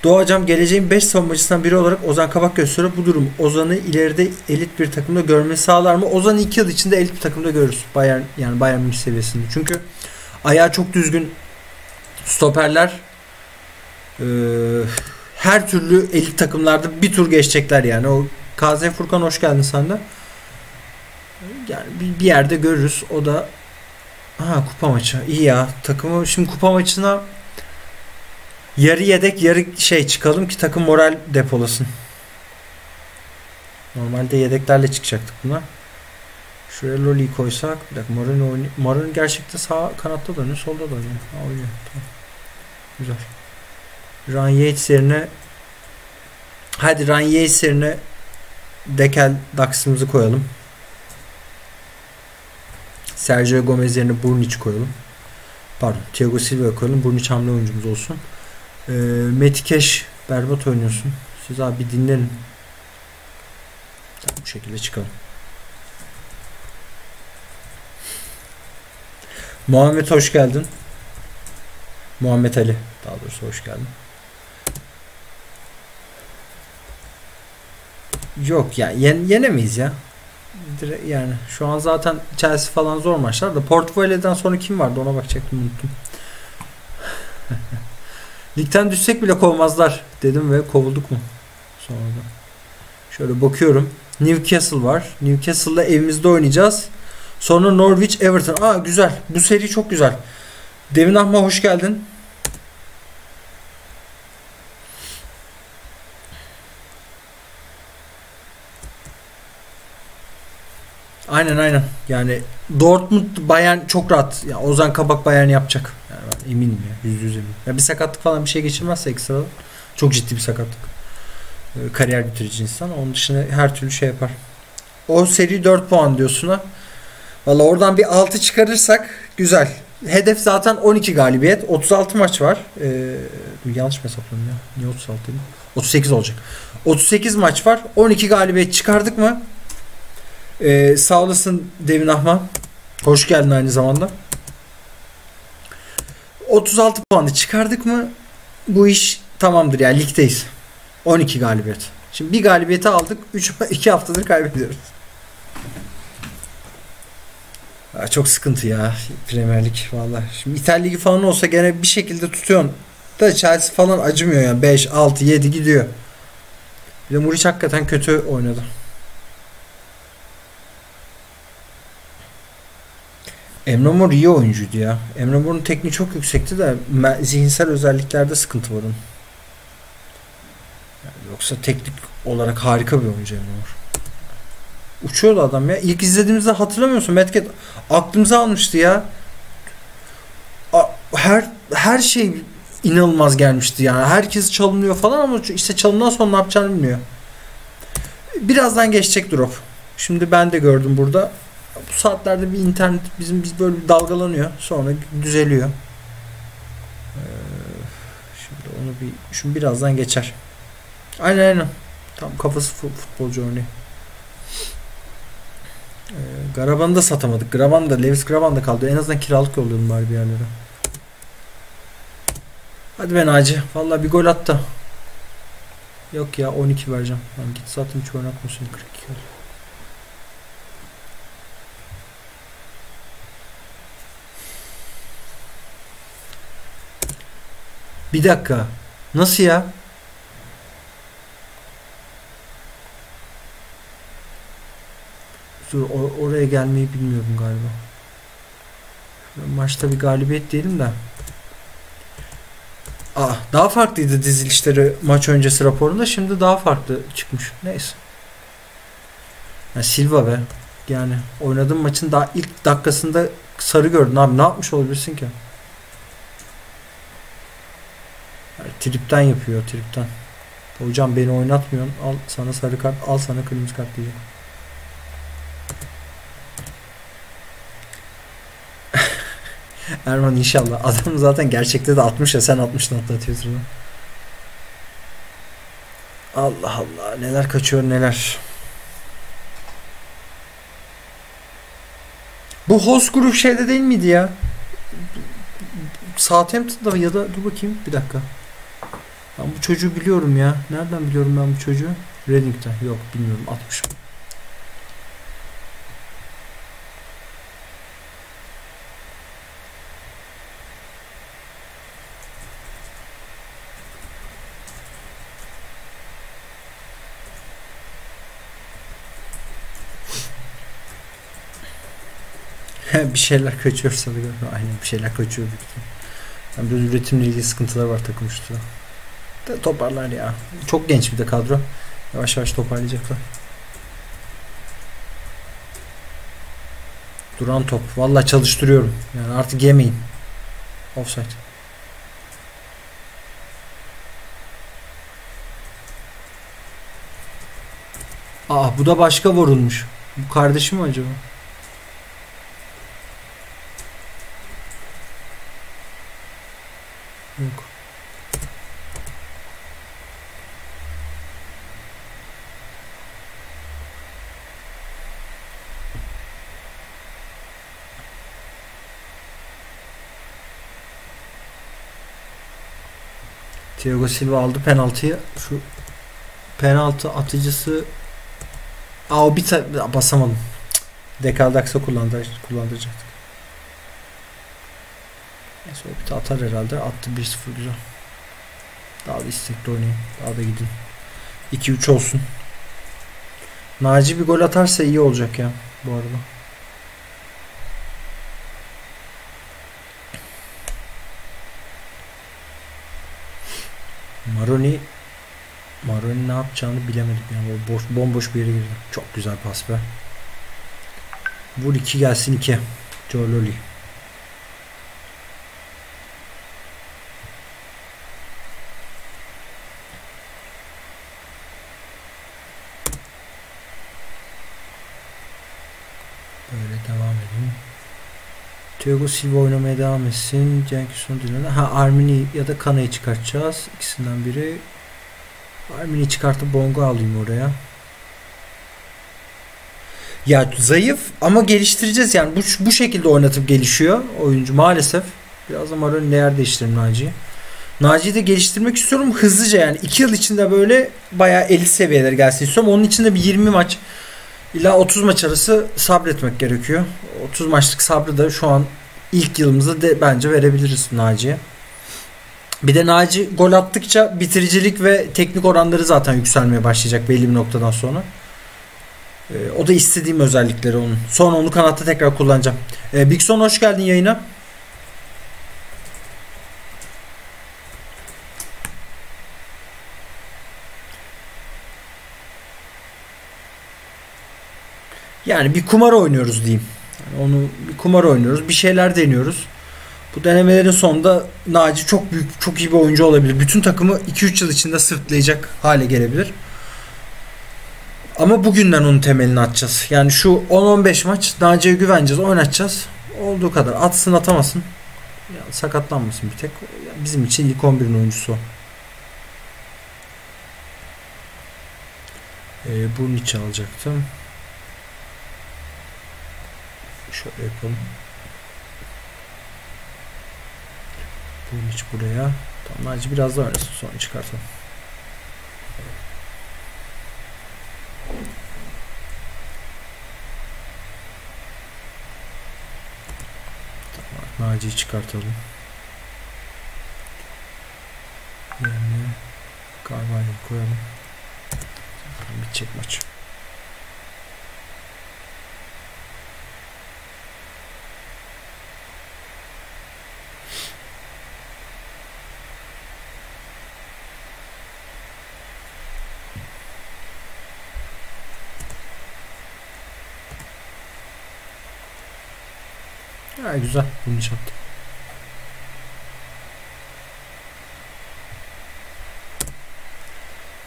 [SPEAKER 1] Doğacam geleceğin 5 savunmacısından biri olarak Ozan Kabak gösteriyor. Bu durum Ozan'ı ileride elit bir takımda görmesi sağlar mı? Ozan'ı 2 yıl içinde elit bir takımda görürüz. Bayern yani Bayern Münih seviyesinde. Çünkü ayağı çok düzgün stoperler ee, her türlü elit takımlarda bir tur geçecekler yani. O KZ Furkan hoş geldin sen de. Yani bir, bir yerde görürüz. O da ha kupa maçı. İyi ya. Takımı şimdi kupa maçına yarı yedek yarı şey çıkalım ki takım moral depolasın. Normalde yedeklerle çıkacaktık buna. Şuraya Loli koysak. Bir dakika Morin, oynuyor. Morin gerçekten sağ kanatta da oynuyor. Solda da oynuyor. Ha, oynuyor. Tamam. Güzel. Ryan Yates yerine hadi Ryan Yates yerine Dekel Dax'ımızı koyalım. Sergio Gomez yerine Burnic koyalım. Pardon. Thiago Silva koyalım. Burnic hamle oyuncumuz olsun. Ee, Metikeş berbat oynuyorsun. Siz abi dinlenin. Tamam, bu şekilde çıkalım. Muhammed hoş geldin. Muhammed Ali daha doğrusu hoş geldin. Yok ya yen, yenemeyiz ya. Dire- Yani şu an zaten Chelsea falan zor maçlar da Portfolyo'dan sonra kim vardı ona bakacaktım unuttum. Ligden düşsek bile kovmazlar dedim ve kovulduk mu? Sonra da. Şöyle bakıyorum. Newcastle var. Newcastle'la evimizde oynayacağız. Sonra Norwich Everton. Aa güzel. Bu seri çok güzel. Devin Ahma hoş geldin. Aynen aynen. Yani Dortmund Bayern çok rahat. Ya Ozan Kabak Bayern yapacak. Yani ben eminim ya. Yüz yüze eminim. Ya bir sakatlık falan bir şey geçirmezse ekstra çok ciddi bir sakatlık. Ee, kariyer bitirici insan. Onun dışında her türlü şey yapar. O seri 4 puan diyorsun ha. Valla oradan bir 6 çıkarırsak güzel. Hedef zaten 12 galibiyet. 36 maç var. Ee, yanlış mı hesapladım ya? Niye 36 dedim? 38 olacak. 38 maç var. 12 galibiyet çıkardık mı? Ee, sağ olasın Devin Ahman. Hoş geldin aynı zamanda. 36 puanı çıkardık mı bu iş tamamdır yani ligdeyiz. 12 galibiyet. Şimdi bir galibiyeti aldık. 3 2 haftadır kaybediyoruz. Ya çok sıkıntı ya Premier Lig valla. Şimdi İtalya Ligi falan olsa gene bir şekilde tutuyorsun. Da Chelsea falan acımıyor yani. 5, 6, 7 gidiyor. Bir de Muriç hakikaten kötü oynadı. Emre Mor iyi oyuncuydu ya. Emre Mor'un tekniği çok yüksekti de zihinsel özelliklerde sıkıntı var onun. Yani yoksa teknik olarak harika bir oyuncu Emre Mor. Uçuyordu adam ya. İlk izlediğimizde hatırlamıyorsun. Metket aklımıza almıştı ya. Her her şey inanılmaz gelmişti yani. Herkes çalınıyor falan ama işte çalından sonra ne yapacağını bilmiyor. Birazdan geçecek drop. Şimdi ben de gördüm burada. Bu saatlerde bir internet bizim biz böyle bir dalgalanıyor. Sonra düzeliyor. Ee, şimdi onu bir şimdi birazdan geçer. Aynen aynen. Tam kafası fu- futbolcu örneği. Ee, Graban'ı da satamadık. Graban da Lewis Graban da kaldı. En azından kiralık yollayalım bari bir yerlere. Hadi ben Hacı. Vallahi bir gol attı. Yok ya 12 vereceğim. Lan git zaten hiç oynatmıyorsun 42 oldu. Bir dakika. Nasıl ya? Dur o- oraya gelmeyi bilmiyorum galiba. Maçta bir galibiyet diyelim de. Aa, daha farklıydı dizilişleri maç öncesi raporunda. Şimdi daha farklı çıkmış. Neyse. Ya Silva be. Yani oynadığın maçın daha ilk dakikasında sarı gördün abi. Ne yapmış olabilirsin ki? Yani tripten yapıyor tripten. Hocam beni oynatmıyorsun. Al sana sarı kart, al sana kırmızı kart diyecek. Erman inşallah. Adam zaten gerçekte de 60 ya sen 60'dan atlatıyorsun. Allah Allah neler kaçıyor neler. Bu host grup şeyde değil miydi ya? Southampton'da ya da dur bakayım bir dakika. Ben bu çocuğu biliyorum ya. Nereden biliyorum ben bu çocuğu? Reading'den. Yok bilmiyorum atmışım. bir şeyler kaçıyor sanırım. Aynen bir şeyler kaçıyor. büyük ihtimal. Yani üretimle ilgili sıkıntılar var takım üstü. De toparlar ya. Çok genç bir de kadro. Yavaş yavaş toparlayacaklar. Duran top. Vallahi çalıştırıyorum. Yani artık yemeyin. Offside. Aa bu da başka vurulmuş. Bu kardeşi mi acaba? Yok. Thiago Silva aldı penaltıyı. Şu penaltı atıcısı Aa o bir ta- basamadım. Dekaldax'a kullandı, kullandıracaktık. Neyse o bir de atar herhalde. Attı 1-0 güzel. Daha da istekli oynayın. Daha da gidin. 2-3 olsun. Naci bir gol atarsa iyi olacak ya bu arada. Maroni Maroni ne yapacağını bilemedim yani o boş, bomboş bir yere girdi. Çok güzel pas be. Vur 2 gelsin 2. Jololi. Böyle devam edelim. Thiago Silva oynamaya devam etsin. Cenk Üstün Ha Armini ya da Kana'yı çıkartacağız. İkisinden biri. Armini çıkartıp Bongo alayım oraya. Ya zayıf ama geliştireceğiz yani bu, bu şekilde oynatıp gelişiyor oyuncu maalesef. Biraz da Maroni yer değiştirelim Naci'yi. Naci'yi de geliştirmek istiyorum hızlıca yani 2 yıl içinde böyle bayağı elit seviyeler gelsin istiyorum. Onun içinde bir 20 maç ila 30 maç arası sabretmek gerekiyor. 30 maçlık sabrı da şu an ilk yılımızda de bence verebiliriz Naci'ye. Bir de Naci gol attıkça bitiricilik ve teknik oranları zaten yükselmeye başlayacak belli bir noktadan sonra. Ee, o da istediğim özellikleri onun. Sonra onu kanatta tekrar kullanacağım. Ee, Big Son hoş geldin yayına. Yani bir kumar oynuyoruz diyeyim. Yani onu bir kumar oynuyoruz. Bir şeyler deniyoruz. Bu denemelerin sonunda Naci çok büyük, çok iyi bir oyuncu olabilir. Bütün takımı 2-3 yıl içinde sırtlayacak hale gelebilir. Ama bugünden onun temelini atacağız. Yani şu 10-15 maç Naci'ye güveneceğiz, oynatacağız. Olduğu kadar. Atsın atamasın. Yani sakatlanmasın bir tek. Yani bizim için ilk 11'in oyuncusu o. Ee, bunun için alacaktım. Şöyle yapalım. Hiç buraya. Tamam Naci biraz daha oynasın sonra çıkartalım. Tamam Naci'yi çıkartalım. Yerine Carvalho'yu koyalım. Bitecek maç. Ha, güzel. Bunu iş attım.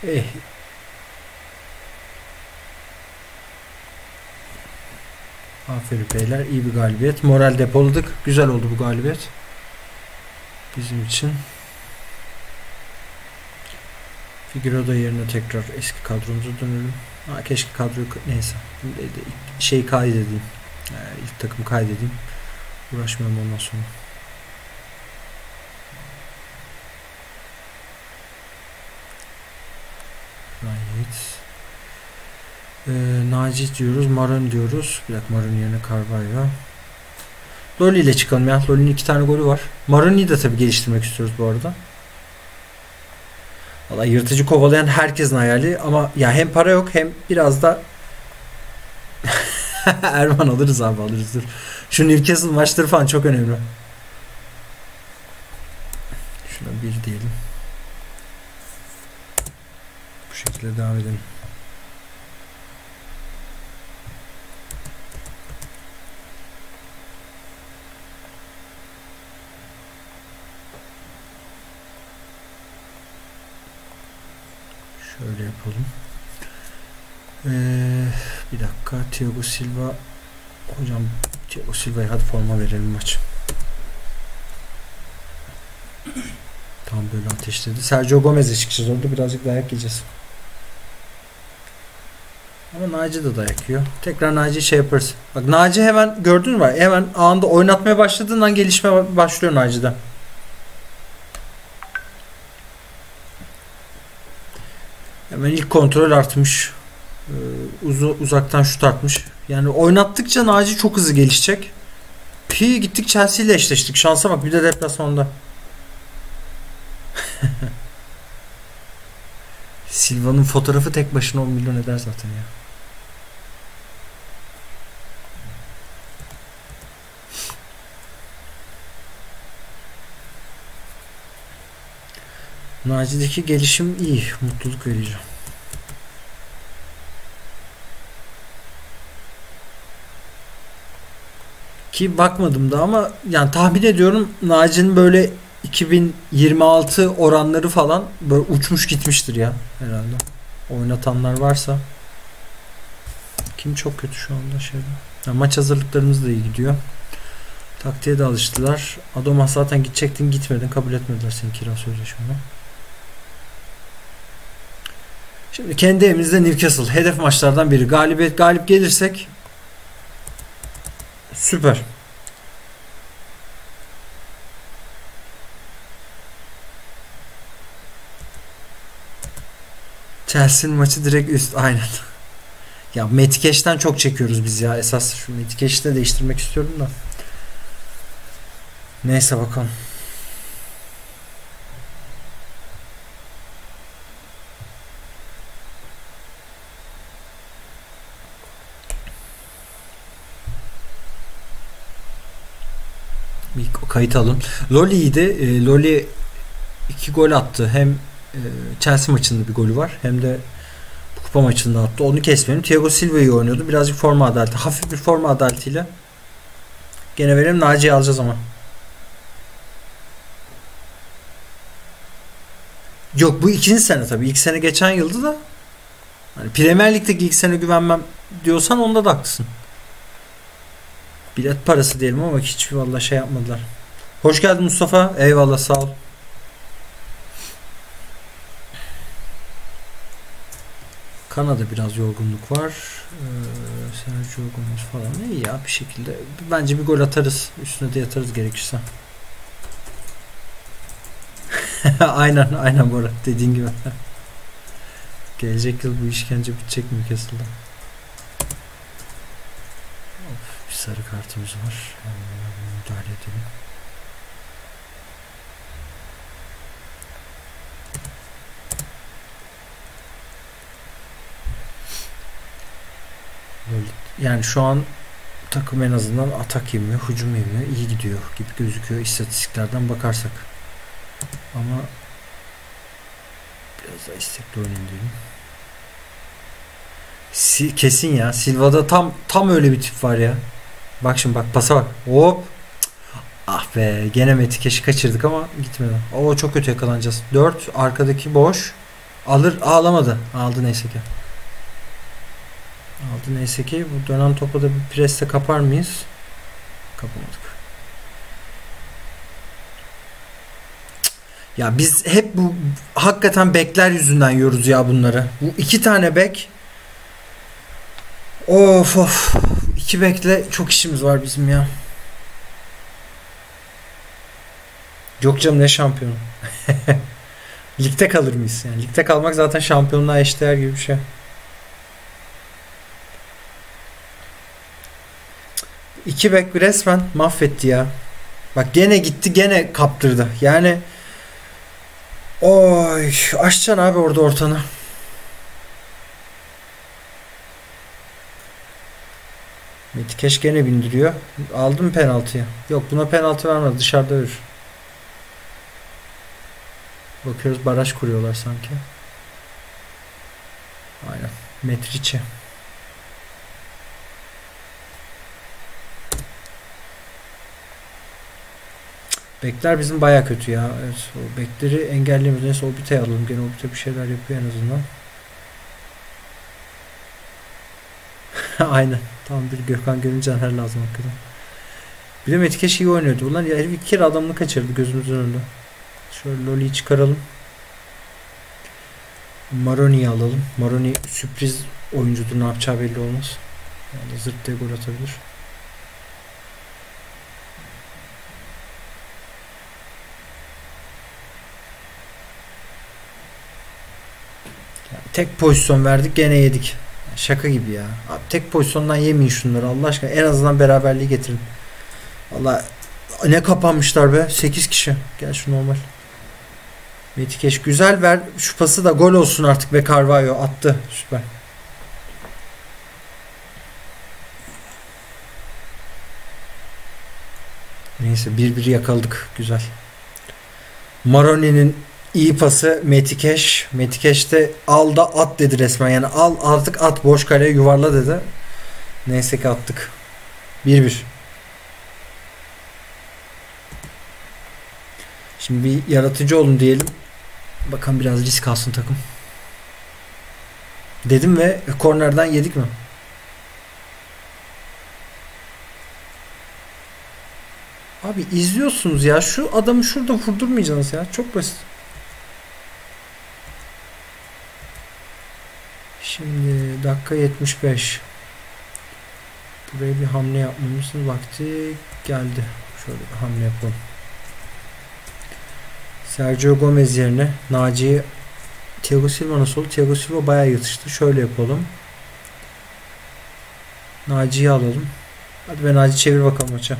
[SPEAKER 1] Eh. Aferin beyler. iyi bir galibiyet. Moral depoladık. Güzel oldu bu galibiyet. Bizim için. Figueroa yerine tekrar eski kadromuza dönelim. Ha, keşke kadroyu neyse. Şey kaydedeyim. Yani ilk takım kaydedeyim. Uğraşmıyorum ondan sonra. Right. Ee, Naci diyoruz. Maron diyoruz. Bir dakika Maron yerine Carvalho. Loli ile çıkalım ya. Loli'nin iki tane golü var. Maroni'yi de tabii geliştirmek istiyoruz bu arada. Valla yırtıcı kovalayan herkesin hayali ama ya hem para yok hem biraz da Erman alırız abi alırız dur. Şu Newcastle maçları falan çok önemli. Şuna bir diyelim. Bu şekilde devam edelim. Şöyle yapalım. Ee, bir dakika. Thiago Silva hocam Thiago Silva'ya hadi forma verelim maç. Tam böyle ateşledi. Sergio Gomez'e çıkacağız. Orada birazcık dayak yiyeceğiz. Ama Naci de dayak yiyor. Tekrar Naci şey yaparız. Bak Naci hemen gördün mü? Hemen anında oynatmaya başladığından gelişme başlıyor Naci'den. Hemen ilk kontrol artmış. Uzu, uzaktan şut artmış. Yani oynattıkça Naci çok hızlı gelişecek. Pi gittik Chelsea ile eşleştik. Şansa bak bir de deplasmanda. Silva'nın fotoğrafı tek başına 10 milyon eder zaten ya. Naci'deki gelişim iyi. Mutluluk verici. Ki bakmadım da ama yani tahmin ediyorum Naci'nin böyle 2026 oranları falan böyle uçmuş gitmiştir ya herhalde. Oynatanlar varsa. Kim çok kötü şu anda şeyde. Ya maç hazırlıklarımız da iyi gidiyor. Taktiğe de alıştılar. Adoma zaten gidecektin gitmedin. Kabul etmediler senin kira sözleşmeni. Şimdi kendi evimizde Newcastle. Hedef maçlardan biri. Galibiyet galip gelirsek süper. Chelsea'nin maçı direkt üst. Aynen. ya Metikeş'ten çok çekiyoruz biz ya. Esas şu Metikeş'i de değiştirmek istiyorum da. Neyse bakalım. Bir kayıt alın. Loli'ydi. E, Loli iki gol attı. Hem e, Chelsea maçında bir golü var. Hem de kupa maçında attı. Onu kesmeyelim. Thiago Silva iyi oynuyordu. Birazcık forma adaleti. Hafif bir forma adaletiyle. Gene verelim. Naci'yi alacağız ama. Yok bu ikinci sene tabii. İlk sene geçen yıldı da. Hani Premier Lig'deki ilk sene güvenmem diyorsan onda da haklısın. Bilet parası diyelim ama hiçbir valla şey yapmadılar. Hoş geldin Mustafa. Eyvallah sağ ol. Kanada biraz yorgunluk var. Ee, Sergio Gomez falan. İyi ya bir şekilde. Bence bir gol atarız. Üstüne de yatarız gerekirse. aynen aynen arada dediğin gibi. Gelecek yıl bu işkence bitecek mi kesildi? Of, bir sarı kartımız var. Müdahale edelim. Yani şu an takım en azından atak yemiyor, hücum yemiyor, iyi gidiyor gibi gözüküyor istatistiklerden bakarsak. Ama biraz daha istekli oynayayım diyelim. Si kesin ya. Silva'da tam tam öyle bir tip var ya. Bak şimdi bak pasa bak. Hop. Ah be gene Metikeş'i kaçırdık ama gitmedi. O çok kötü yakalanacağız. 4 arkadaki boş. Alır ağlamadı. Aldı neyse ki. Aldı neyse ki bu dönen topu da bir preste kapar mıyız? Kapamadık. Ya biz hep bu hakikaten bekler yüzünden yiyoruz ya bunları. Bu iki tane bek Of of. İki bekle çok işimiz var bizim ya. Yok canım ne şampiyonu. Ligde kalır mıyız? Yani ligde kalmak zaten şampiyonluğa eşdeğer gibi bir şey. İki bek resmen mahvetti ya. Bak gene gitti gene kaptırdı. Yani oy açacaksın abi orada ortanı. Metikeş gene bindiriyor. Aldım penaltıyı. Yok buna penaltı vermez. Dışarıda verir. Bakıyoruz baraj kuruyorlar sanki. Aynen. Metriçe. Bekler bizim baya kötü ya. Evet, o bekleri engellemiyoruz. Neyse Obite'yi alalım. Gene Obite bir şeyler yapıyor en azından. Aynen. Tam bir Gökhan Gönül Caner lazım hakikaten. Bir de Metikeş iyi oynuyordu. Ulan ya herif iki kere adamını kaçırdı gözümüzün önünde. Şöyle Loli'yi çıkaralım. Maroni'yi alalım. Maroni sürpriz oyuncudur. Ne yapacağı belli olmaz. Yani zırt diye gol atabilir. Tek pozisyon verdik gene yedik. Şaka gibi ya. Abi tek pozisyondan yemeyin şunları Allah aşkına. En azından beraberliği getirin. Valla ne kapanmışlar be. 8 kişi. Gel şu normal. Metikeş güzel ver. Şu pası da gol olsun artık ve Carvalho attı. Süper. Neyse bir bir yakaladık. Güzel. Maroni'nin iyi pası Metikeş. Metikeş de al da at dedi resmen. Yani al artık at boş kaleye yuvarla dedi. Neyse ki attık. 1-1. Şimdi bir yaratıcı olun diyelim. Bakalım biraz risk alsın takım. Dedim ve kornerden yedik mi? Abi izliyorsunuz ya. Şu adamı şurada vurdurmayacaksınız ya. Çok basit. Şimdi dakika 75. Buraya bir hamle yapmamızın vakti geldi. Şöyle hamle yapalım. Sergio Gomez yerine Naci Thiago Silva nasıl oldu? Thiago Silva bayağı yatıştı. Şöyle yapalım. Naci'yi alalım. Hadi be Naci çevir bakalım maça.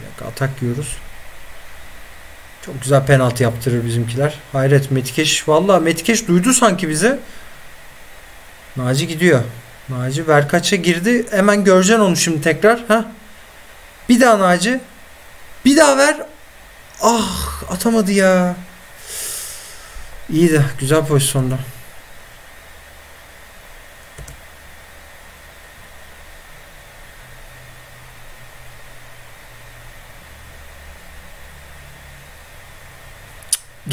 [SPEAKER 1] Bir dakika atak yiyoruz. Çok güzel penaltı yaptırır bizimkiler. Hayret Metikeş. Valla Metikeş duydu sanki bize. Naci gidiyor. Naci Verkaç'a girdi. Hemen göreceksin onu şimdi tekrar. Ha? Bir daha Naci. Bir daha ver. Ah atamadı ya. İyi de güzel pozisyonda.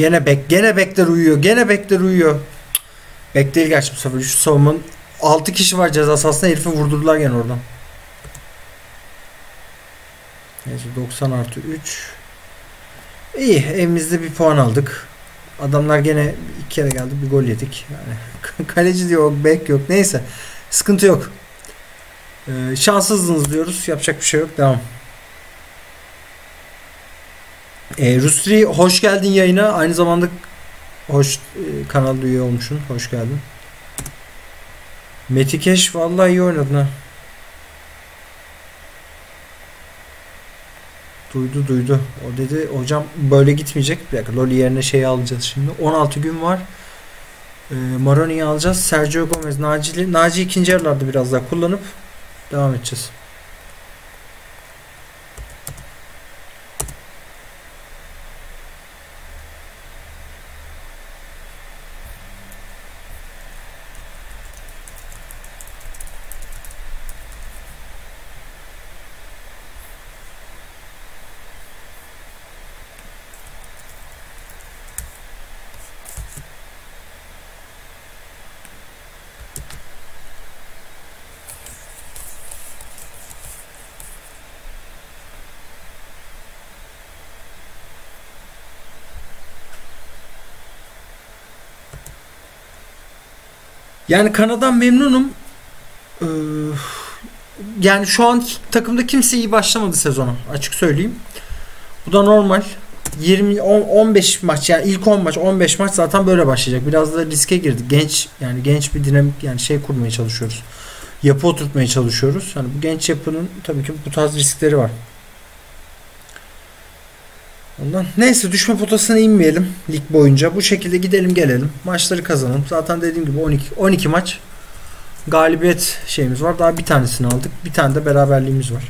[SPEAKER 1] Gene bek, gene bekler uyuyor. Gene bekler uyuyor. Bek değil gerçi bu sefer. Şu savunmanın 6 kişi var ceza sahasında herifi vurdurdular gene oradan. Neyse 90 artı 3. İyi evimizde bir puan aldık. Adamlar gene iki kere geldi bir gol yedik. Yani kaleci diyor bek yok. Neyse sıkıntı yok. Ee, şanssızdınız diyoruz. Yapacak bir şey yok. Devam. E, Rusri hoş geldin yayına. Aynı zamanda hoş e, kanalda üye olmuşsun. Hoş geldin. Metikeş vallahi iyi oynadın ha. Duydu duydu. O dedi hocam böyle gitmeyecek. Bir dakika Loli yerine şeyi alacağız şimdi. 16 gün var. E, Maroni'yi alacağız. Sergio Gomez, Naci'li. Naci ikinci yarılarda biraz daha kullanıp devam edeceğiz. Yani Kanada'dan memnunum. Ee, yani şu an takımda kimse iyi başlamadı sezona. Açık söyleyeyim. Bu da normal. 20 10, 15 maç yani ilk 10 maç 15 maç zaten böyle başlayacak. Biraz da riske girdik. Genç yani genç bir dinamik yani şey kurmaya çalışıyoruz. Yapı oturtmaya çalışıyoruz. Yani bu genç yapının tabii ki bu tarz riskleri var. Ondan neyse düşme potasına inmeyelim lig boyunca. Bu şekilde gidelim gelelim. Maçları kazanalım. Zaten dediğim gibi 12 12 maç galibiyet şeyimiz var. Daha bir tanesini aldık. Bir tane de beraberliğimiz var.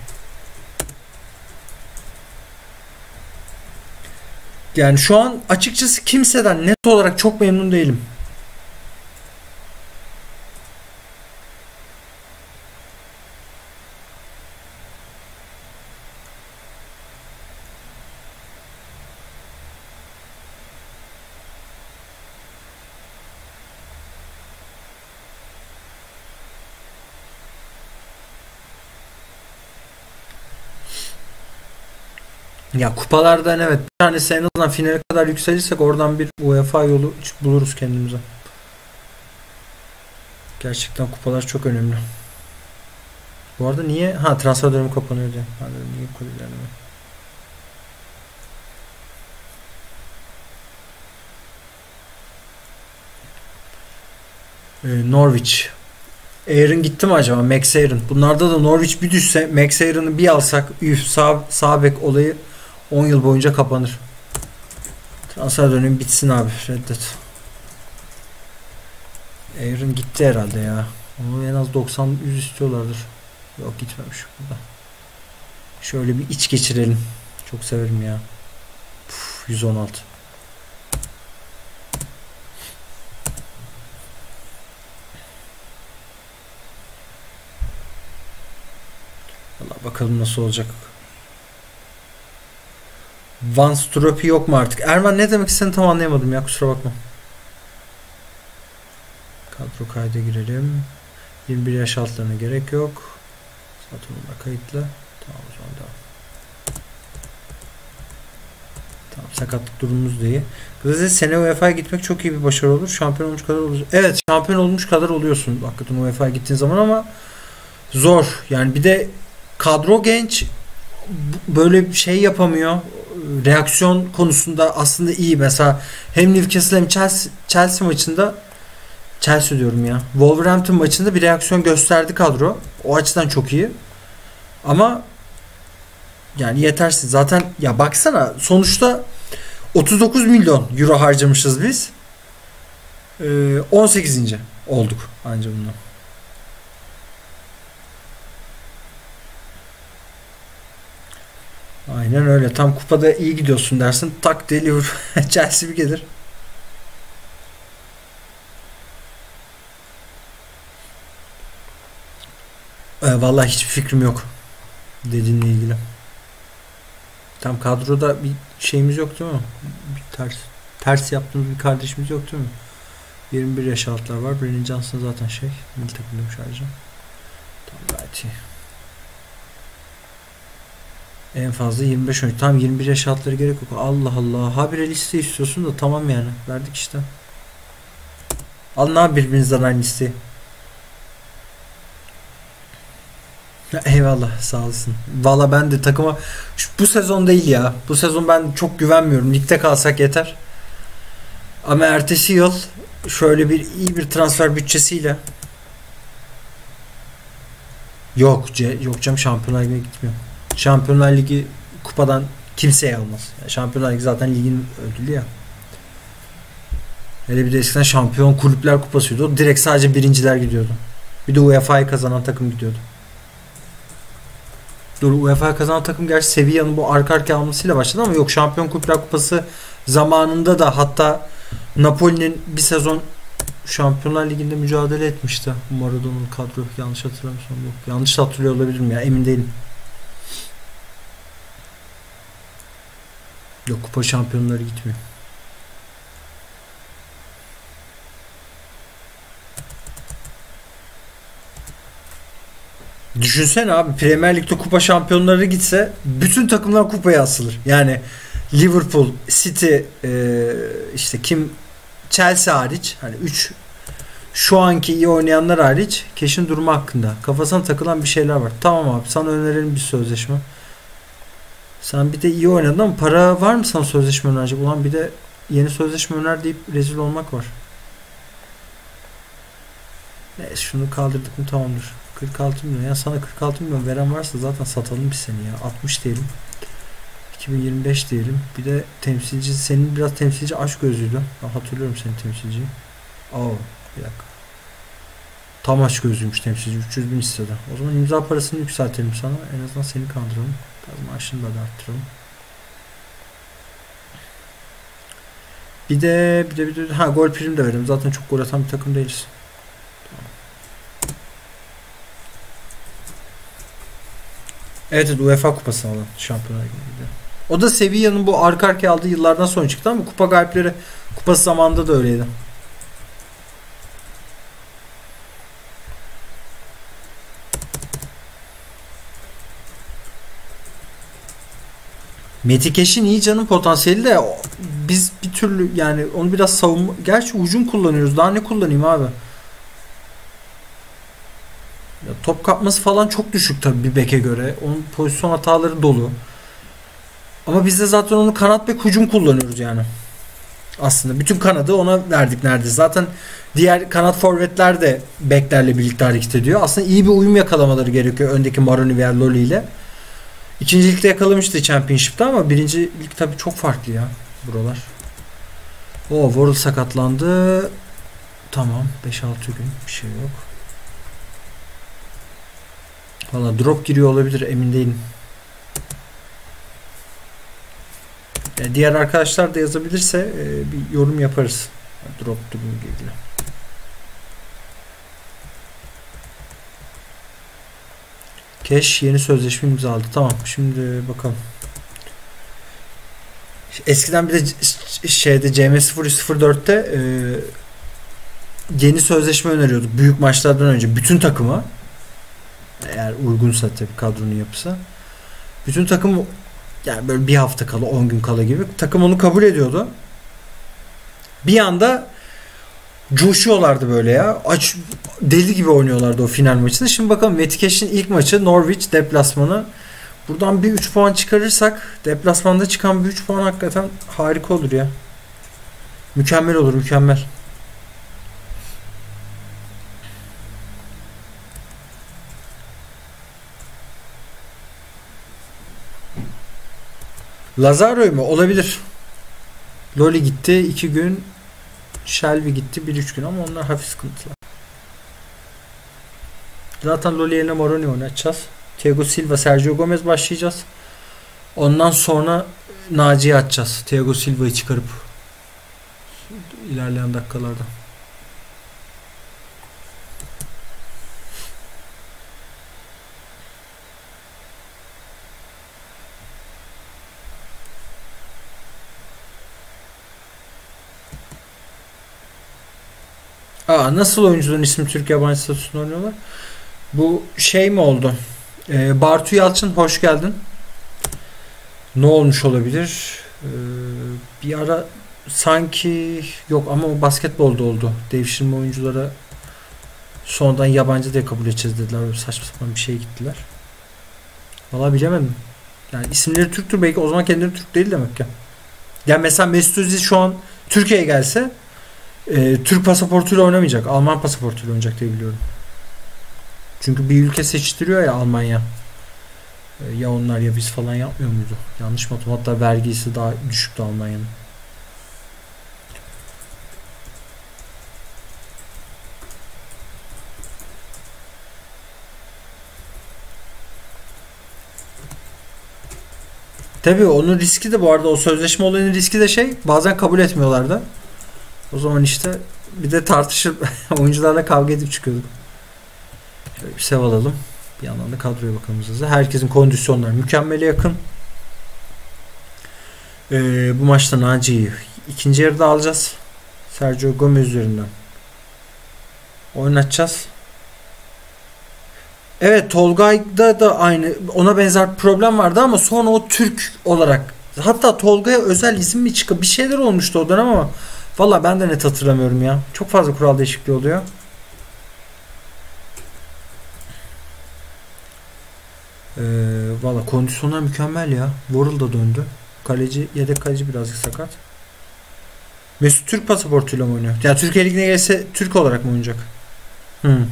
[SPEAKER 1] Yani şu an açıkçası kimseden net olarak çok memnun değilim. Ya kupalardan evet bir tanesi en azından finale kadar yükselirsek oradan bir UEFA yolu buluruz kendimize. Gerçekten kupalar çok önemli. Bu arada niye? Ha transfer dönemi kapanıyor diye. Ben dedim niye kulüplerini Ee, Norwich. Aaron gitti mi acaba? Max Aaron. Bunlarda da Norwich bir düşse Max Aaron'ı bir alsak üf sağ, sağ bek olayı 10 yıl boyunca kapanır. Transfer dönemi bitsin abi. Reddet. Aaron gitti herhalde ya. Onu en az 90 100 istiyorlardır. Yok gitmemiş burada. Şöyle bir iç geçirelim. Çok severim ya. Puf, 116. Allah bakalım nasıl olacak. Van Stropi yok mu artık? Erman ne demek istediğini tam anlayamadım ya kusura bakma. Kadro kayda girelim. 21 yaş altlarına gerek yok. Onlar kayıtlı. Tamam o zaman devam. Tamam sakatlık durumumuz iyi. Gazetede sene UEFA'ya gitmek çok iyi bir başarı olur. Şampiyon olmuş kadar olur. Evet şampiyon olmuş kadar oluyorsun hakikaten UEFA'ya gittiğin zaman ama zor. Yani bir de kadro genç böyle bir şey yapamıyor. Reaksiyon konusunda aslında iyi. Mesela hem Newcastle hem Chelsea, Chelsea maçında Chelsea diyorum ya. Wolverhampton maçında bir reaksiyon gösterdi kadro. O açıdan çok iyi. Ama yani yetersiz. Zaten ya baksana sonuçta 39 milyon euro harcamışız biz. Ee, 18. olduk anca bundan. Aynen öyle. Tam kupada iyi gidiyorsun dersin. Tak diye Chelsea bir gelir. Ee, vallahi hiçbir fikrim yok. Dediğinle ilgili. Tam kadroda bir şeyimiz yok değil mi? Bir ters ters yaptığımız bir kardeşimiz yok değil mi? 21 yaş altlar var. Brennan Johnson zaten şey. Milli takımdaymış ayrıca. Tamam gayet iyi. En fazla 25 oyuncu. Tam 21 yaş altları gerek yok. Allah Allah. Habire liste istiyorsun da tamam yani. Verdik işte. Alın abi birbirinizden aynı listeyi. Eyvallah sağ olasın. Valla ben de takıma şu, bu sezon değil ya. Bu sezon ben çok güvenmiyorum. Ligde kalsak yeter. Ama ertesi yıl şöyle bir iyi bir transfer bütçesiyle Yok, C, yok canım Şampiyonlar gitmiyor. Şampiyonlar Ligi kupadan kimseye almaz. Yani Şampiyonlar Ligi zaten ligin ödülü ya. Hele bir de eskiden şampiyon kulüpler kupasıydı. O direkt sadece birinciler gidiyordu. Bir de UEFA'yı kazanan takım gidiyordu. Dur UEFA kazanan takım gerçi Sevilla'nın bu arka arka almasıyla başladı ama yok Şampiyon Kulüpler Kupası zamanında da hatta Napoli'nin bir sezon Şampiyonlar Ligi'nde mücadele etmişti. Maradona'nın kadro yanlış hatırlamıyorsam yok. Yanlış hatırlıyor olabilirim ya emin değilim. Yok kupa şampiyonları gitmiyor. Düşünsene abi Premier Lig'de kupa şampiyonları gitse bütün takımlar kupaya asılır. Yani Liverpool, City, e, işte kim Chelsea hariç hani 3 şu anki iyi oynayanlar hariç keşin durumu hakkında kafasına takılan bir şeyler var. Tamam abi sana önerelim bir sözleşme. Sen bir de iyi oynadın ama para var mı sana sözleşme önerecek? Ulan bir de yeni sözleşme öner deyip rezil olmak var. Neyse şunu kaldırdık mı tamamdır. 46 milyon. Ya sana 46 milyon veren varsa zaten satalım bir seni ya. 60 diyelim. 2025 diyelim. Bir de temsilci senin biraz temsilci aç gözüydü. Ben hatırlıyorum senin temsilciyi. Oo bir dakika. Tam aç gözlüymüş temsilci. 300 bin istedi. O zaman imza parasını yükseltelim sana. En azından seni kandıralım. Biraz maaşını da arttıralım. Bir de bir de bir de ha gol prim de verelim. Zaten çok gol atan bir takım değiliz. Evet, evet UEFA kupasını alan Şampiyonlar Ligi'nde. O da Sevilla'nın bu arka arkaya aldığı yıllardan sonra çıktı ama kupa galipleri kupası zamanında da öyleydi. Metikeş'in iyi canın potansiyeli de biz bir türlü yani onu biraz savunma gerçi ucum kullanıyoruz. Daha ne kullanayım abi? Ya top kapması falan çok düşük tabii bir beke göre. Onun pozisyon hataları dolu. Ama biz de zaten onu kanat bek hücum kullanıyoruz yani. Aslında bütün kanadı ona verdik neredeyse. Zaten diğer kanat forvetler de beklerle birlikte hareket ediyor. Aslında iyi bir uyum yakalamaları gerekiyor öndeki Maroni veya Loli ile. İkinci ligde yakalamıştı Championship'te ama birinci lig tabii çok farklı ya buralar. O Worrell sakatlandı. Tamam 5-6 gün bir şey yok. Valla drop giriyor olabilir emin değilim. Yani diğer arkadaşlar da yazabilirse e, bir yorum yaparız. Drop durumu ilgili. Cash yeni sözleşme imzaladı. Tamam şimdi bakalım. Eskiden bir de şeyde CM004'te e, yeni sözleşme öneriyorduk. Büyük maçlardan önce bütün takıma eğer uygunsa tabii kadronun yapısı. Bütün takım yani böyle bir hafta kala 10 gün kala gibi takım onu kabul ediyordu. Bir anda coşuyorlardı böyle ya. Aç deli gibi oynuyorlardı o final maçında. Şimdi bakalım Metikeş'in ilk maçı Norwich deplasmanı. Buradan bir 3 puan çıkarırsak deplasmanda çıkan bir 3 puan hakikaten harika olur ya. Mükemmel olur mükemmel. Lazaro mu? Olabilir. Loli gitti 2 gün. Shelby gitti 1-3 gün ama onlar hafif sıkıntılar. Zaten Loli yerine Moroni oynatacağız. Thiago Silva, Sergio Gomez başlayacağız. Ondan sonra Naci'yi atacağız. Thiago Silva'yı çıkarıp ilerleyen dakikalarda. Aa, nasıl oyuncuların ismi Türk yabancı statüsünde oynuyorlar? Bu şey mi oldu? Ee, Bartu Yalçın hoş geldin. Ne olmuş olabilir? Ee, bir ara sanki yok ama o basketbolda oldu. Devşirme oyunculara sonradan yabancı diye kabul edeceğiz dediler. Öyle saçma sapan bir şeye gittiler. Valla bilemedim. Yani isimleri Türktür belki o zaman kendileri Türk değil demek ki. Yani mesela Mesut Özil şu an Türkiye'ye gelse e, Türk pasaportuyla oynamayacak. Alman pasaportuyla oynayacak diye biliyorum. Çünkü bir ülke seçtiriyor ya Almanya. E, ya onlar ya biz falan yapmıyor muydu? Yanlış mı Hatta vergisi daha düşüktü Almanya'nın. Tabii onun riski de bu arada o sözleşme olayının riski de şey bazen kabul etmiyorlar da. O zaman işte bir de tartışıp oyuncularla kavga edip çıkıyorduk. Şöyle bir sev alalım. Bir yandan da kadroya bakalım hızlı. Herkesin kondisyonları mükemmele yakın. Ee, bu maçta Naci'yi ikinci yarıda alacağız. Sergio Gomez üzerinden oynatacağız. Evet Tolga'da da aynı ona benzer problem vardı ama sonra o Türk olarak hatta Tolga'ya özel isim mi çıkıp bir şeyler olmuştu o dönem ama Valla ben de net hatırlamıyorum ya. Çok fazla kural değişikliği oluyor. Ee, Valla kondisyonlar mükemmel ya. Worrell da döndü. Kaleci, yedek kaleci birazcık sakat. Mesut Türk pasaportuyla mı oynuyor? Ya Türkiye Ligi'ne gelse Türk olarak mı oynayacak? Hmm.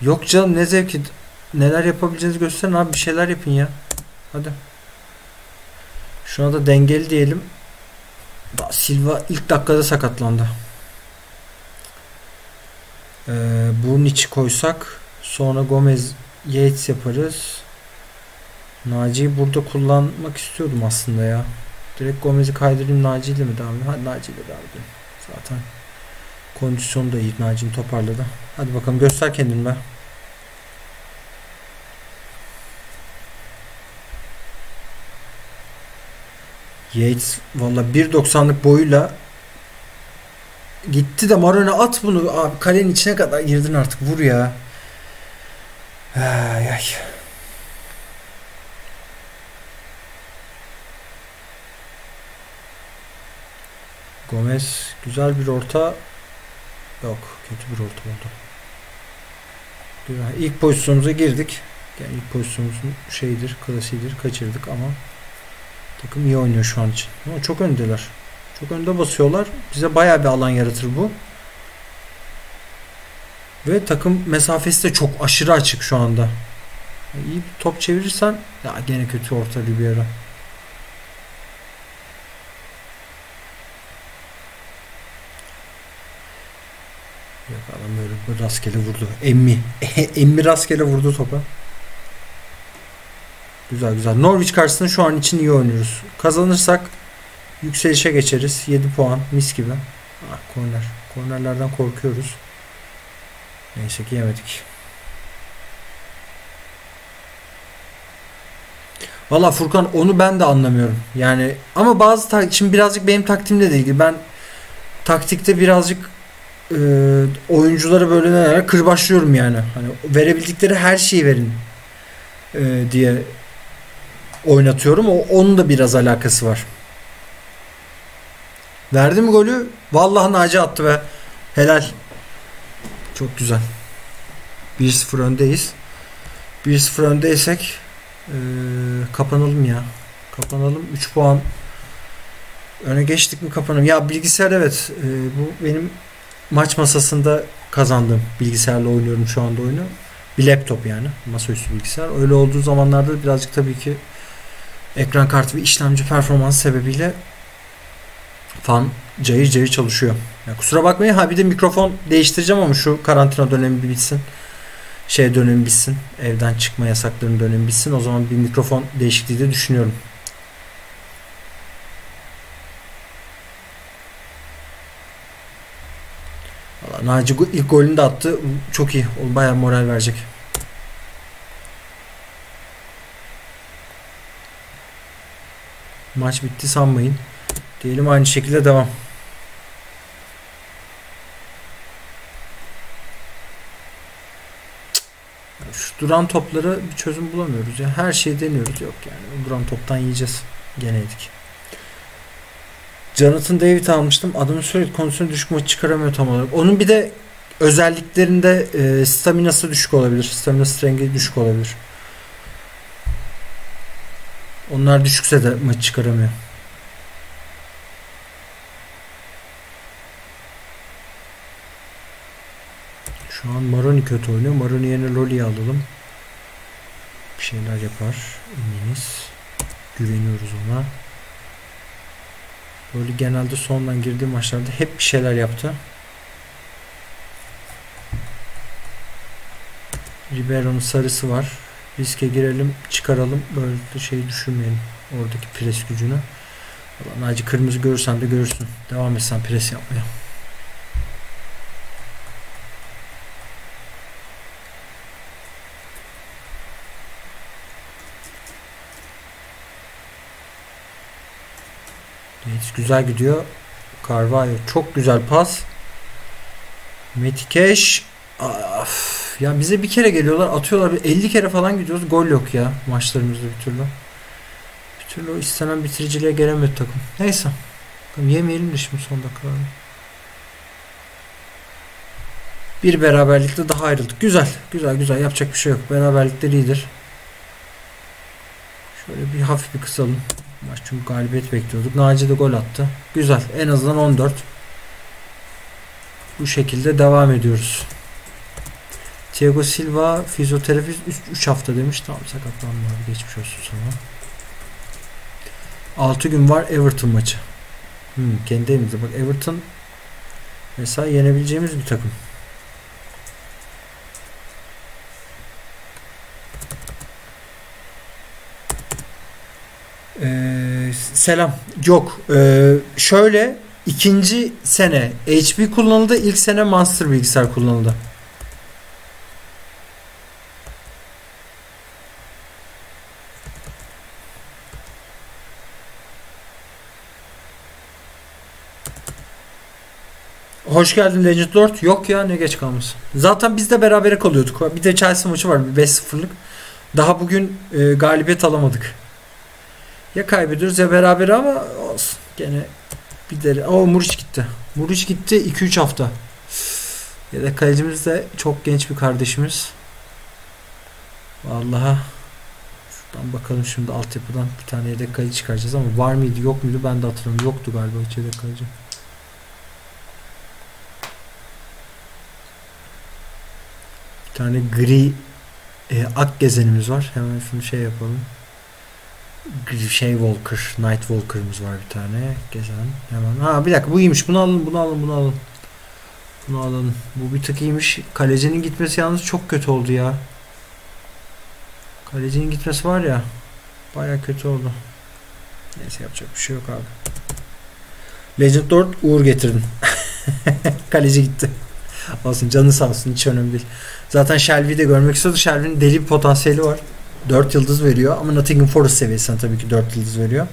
[SPEAKER 1] Yok canım ne zevki. Neler yapabileceğinizi gösterin abi bir şeyler yapın ya. Hadi. Şuna da dengeli diyelim. Da Silva ilk dakikada sakatlandı. Ee, Burniç'i koysak sonra Gomez Yates yaparız. Naci'yi burada kullanmak istiyordum aslında ya. Direkt Gomez'i kaydırayım Naci ile mi devam edeyim? Hadi Naci ile devam edeyim. Zaten kondisyon da iyi. Naci'ni toparladı. Hadi bakalım göster kendini be. Yates valla 1.90'lık boyuyla gitti de Marone at bunu abi kalenin içine kadar girdin artık vur ya. Ay ay. Gomez güzel bir orta yok kötü bir orta oldu. Güzel. İlk pozisyonumuza girdik. Yani ilk pozisyonumuzun şeyidir, klasiğidir. Kaçırdık ama takım iyi oynuyor şu an için. Ama çok öndeler. Çok önde basıyorlar. Bize bayağı bir alan yaratır bu. Ve takım mesafesi de çok aşırı açık şu anda. İyi bir top çevirirsen ya gene kötü orta Ribeiro. Yok adam böyle rastgele vurdu. Emmi. Emmi rastgele vurdu topa. Güzel güzel. Norwich karşısında şu an için iyi oynuyoruz. Kazanırsak yükselişe geçeriz. 7 puan mis gibi. Ah, korner. Kornerlerden korkuyoruz. Neyse ki yemedik. Valla Furkan onu ben de anlamıyorum. Yani ama bazı tak şimdi birazcık benim taktiğimle de ilgili. Ben taktikte birazcık e, oyuncuları böyle kırbaçlıyorum yani. Hani verebildikleri her şeyi verin e, diye oynatıyorum. O onun da biraz alakası var. Verdi mi golü? Vallahi Naci attı be. Helal. Çok güzel. 1-0 öndeyiz. 1-0 öndeysek ee, kapanalım ya. Kapanalım. 3 puan öne geçtik mi kapanalım. Ya bilgisayar evet. E, bu benim maç masasında kazandığım bilgisayarla oynuyorum şu anda oyunu. Bir laptop yani. Masaüstü bilgisayar. Öyle olduğu zamanlarda birazcık tabii ki ekran kartı ve işlemci performans sebebiyle fan cayır cayır çalışıyor. Ya kusura bakmayın ha bir de mikrofon değiştireceğim ama şu karantina dönemi bitsin. Şey dönemi bitsin. Evden çıkma yasaklarının dönemi bitsin. O zaman bir mikrofon değişikliği de düşünüyorum. Naci ilk golünü de attı. Çok iyi. O bayağı moral verecek. Maç bitti sanmayın. Diyelim aynı şekilde devam. Şu duran toplara bir çözüm bulamıyoruz. ya. her şeyi deniyoruz. Yok yani. Duran toptan yiyeceğiz. Gene yedik. Jonathan David almıştım. Adamın sürekli kondisyonu düşük maç çıkaramıyor tam olarak. Onun bir de özelliklerinde e, staminası düşük olabilir. Stamina strength'i düşük olabilir. Onlar düşükse de maç çıkaramıyor. Şu an Maroni kötü oynuyor. Maroni yerine Loli'yi alalım. Bir şeyler yapar. Eminiz. Güveniyoruz ona. Loli genelde sondan girdiği maçlarda hep bir şeyler yaptı. Ribeiro'nun sarısı var. Riske girelim, çıkaralım. Böyle şey düşünmeyelim. Oradaki pres gücünü. Allah Naci kırmızı görürsen de görürsün. Devam etsen pres yapmaya. Evet, güzel gidiyor. Carvalho çok güzel pas. Metikeş Of, ya bize bir kere geliyorlar atıyorlar 50 kere falan gidiyoruz gol yok ya maçlarımızda bir türlü. Bir türlü o istenen bitiriciliğe gelemiyor takım. Neyse. Bakalım yemeyelim de şimdi son dakikalarda. Bir beraberlikte daha ayrıldık. Güzel. Güzel güzel. Yapacak bir şey yok. Beraberlikte lider. Şöyle bir hafif bir kısalım. Maç çünkü galibiyet bekliyorduk. Naci de gol attı. Güzel. En azından 14. Bu şekilde devam ediyoruz. Thiago Silva fizyoterapi 3 hafta demiş. Tamam sakatlanma abi geçmiş olsun sana. 6 gün var Everton maçı. Hmm, kendi evimizde. Bak Everton mesela yenebileceğimiz bir takım. Ee, selam. Yok. Ee, şöyle ikinci sene HP kullanıldı. ilk sene Monster bilgisayar kullanıldı. Hoş geldin Legend Lord. Yok ya ne geç kalmış. Zaten biz de berabere kalıyorduk. Bir de Chelsea maçı var bir 5-0'lık. Daha bugün e, galibiyet alamadık. Ya kaybediyoruz ya beraber ama olsun. Gene bir deri. O Muriç gitti. Muriç gitti 2-3 hafta. Ya da kalecimiz de çok genç bir kardeşimiz. Vallahi şuradan bakalım şimdi altyapıdan bir tane yedek kaleci çıkaracağız ama var mıydı yok muydu ben de hatırlamıyorum. Yoktu galiba hiç yedek kaleci. Bir tane gri e, ak gezenimiz var. Hemen şunu şey yapalım. Şey Walker, Night Walker'ımız var bir tane. Gezen. Hemen. Ha bir dakika bu iyiymiş. Bunu alın, bunu alın, bunu alın. Bunu alalım. Bu bir tık iyiymiş. Kalecinin gitmesi yalnız çok kötü oldu ya. Kalecinin gitmesi var ya. Baya kötü oldu. Neyse yapacak bir şey yok abi. Legend Lord Uğur getirdin. Kaleci gitti. Olsun canı sağ olsun hiç önemli değil. Zaten Shelby'yi de görmek istiyordu. Shelby'nin deli bir potansiyeli var. 4 yıldız veriyor ama Nottingham Forest seviyesine tabii ki 4 yıldız veriyor.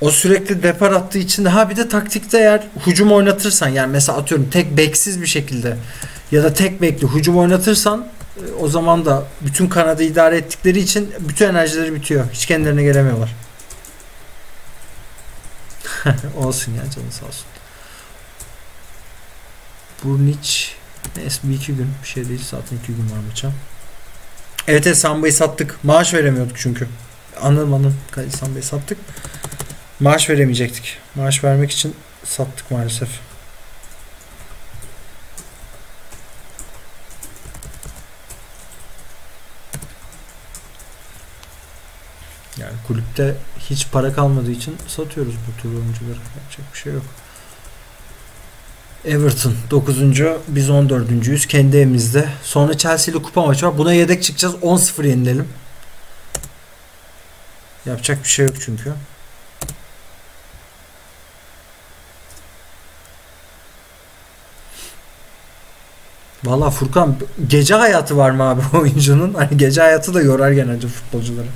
[SPEAKER 1] O sürekli depar attığı için ha bir de taktikte eğer hücum oynatırsan yani mesela atıyorum tek beksiz bir şekilde ya da tek bekli hücum oynatırsan e, o zaman da bütün kanadı idare ettikleri için bütün enerjileri bitiyor. Hiç kendilerine gelemiyorlar. olsun ya canı sağ olsun. Burnic neyse bir iki gün bir şey değil zaten iki gün var maça. Evet evet Samba'yı sattık. Maaş veremiyorduk çünkü. Anladım anladım. Samba'yı sattık. Maaş veremeyecektik. Maaş vermek için sattık maalesef. Yani kulüpte hiç para kalmadığı için satıyoruz bu tür oyuncuları. Yapacak bir şey yok. Everton 9. Biz 14.yüz kendi evimizde. Sonra Chelsea ile kupa maçı var. Buna yedek çıkacağız. 10-0 yenilelim. Yapacak bir şey yok çünkü. Valla Furkan gece hayatı var mı abi oyuncunun? Hani gece hayatı da yorar genelde futbolcuları.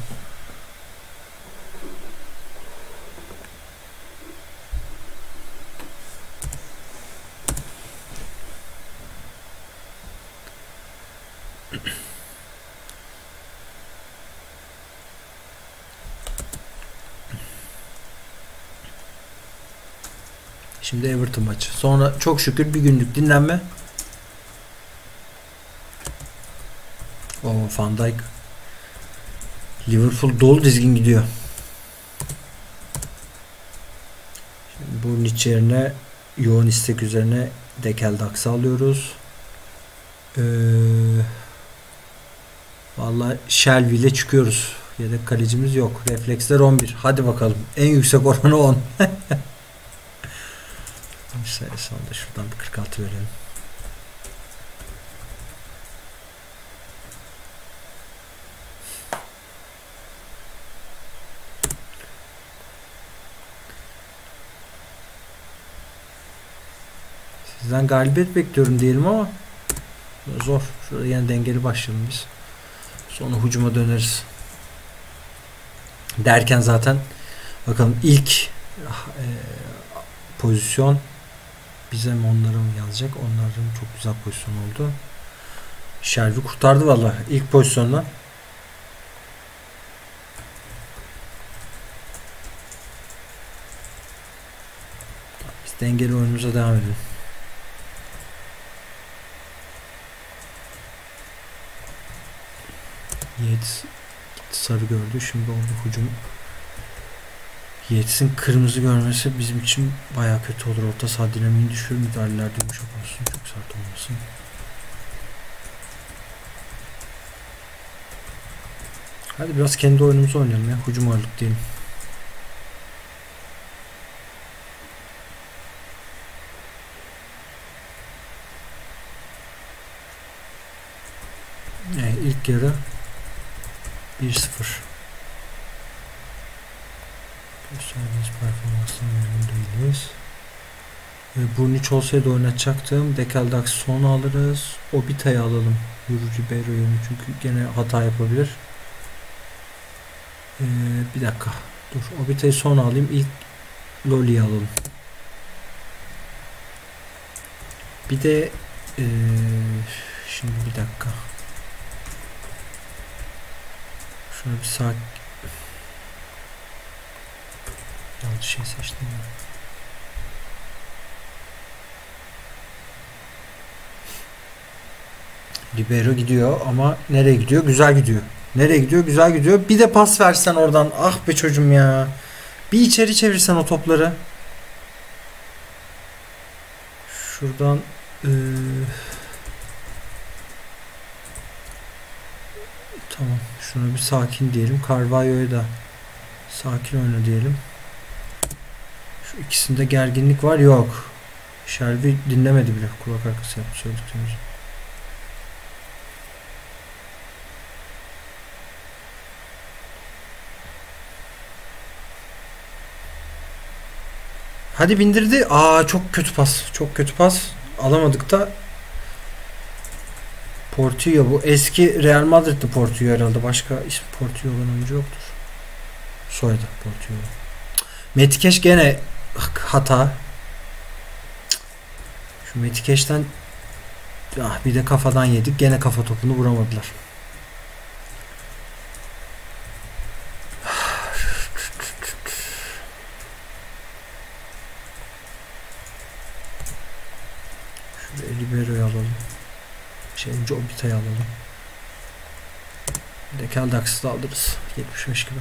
[SPEAKER 1] Şimdi Everton maçı. Sonra çok şükür bir günlük dinlenme. O Van Dijk Liverpool dolu dizgin gidiyor. Şimdi bunun içerine yoğun istek üzerine Dekel Dax'ı alıyoruz. Ee, Valla Shelby ile çıkıyoruz. Yedek kalecimiz yok. Refleksler 11. Hadi bakalım. En yüksek oranı 10. Sayısal da şuradan bir 46 verelim. Sizden galibiyet bekliyorum diyelim ama zor. Şurada yine dengeli başlayalım biz. Sonra hücuma döneriz. Derken zaten bakalım ilk e, pozisyon bize mi onlara mı yazacak? Onların çok güzel pozisyon oldu. Shelby kurtardı valla ilk pozisyonda. Biz dengeli oyunumuza devam edelim. Yates sarı gördü. Şimdi onu hücum Yetsin kırmızı görmesi bizim için baya kötü olur. Orta saha dinamiğini düşürür. Müdahaleler yumuşak olsun. Çok sert olmasın. Hadi biraz kendi oyunumuzu oynayalım ya. Hücum ağırlık diyelim. Evet, ilk yarı 1-0. Gösterdiğiniz performanstan memnun değiliz. E, Burniç olsaydı oynatacaktım. Dekeldax son alırız. Obita'yı alalım. Yorucu Bero'yu çünkü gene hata yapabilir. E, bir dakika. Dur. Obita'yı son alayım. İlk Loli'yi alalım. Bir de e, şimdi bir dakika. Şöyle bir saat Yanlış şey seçtim ya. Libero gidiyor ama nereye gidiyor? Güzel gidiyor. Nereye gidiyor? Güzel gidiyor. Bir de pas versen oradan. Ah be çocuğum ya. Bir içeri çevirsen o topları. Şuradan eee, Tamam. Şuna bir sakin diyelim. Carvalho'ya da sakin oyna diyelim. İkisinde gerginlik var. Yok. Shelby dinlemedi bile. Kulak arkası yaptı söylediklerimizi. Hadi bindirdi. Aa çok kötü pas. Çok kötü pas. Alamadık da Portillo bu eski Real Madrid'li Portillo herhalde. Başka ismi Portillo olan oyuncu yoktur. Soyadı Portillo. Metikeş gene hata. Şu Metikeş'ten ah bir de kafadan yedik. Gene kafa topunu vuramadılar. Şuraya Libero'yu alalım. Şey Jobita'yı alalım. Bir de Keldax'ı da alırız. 75 gibi.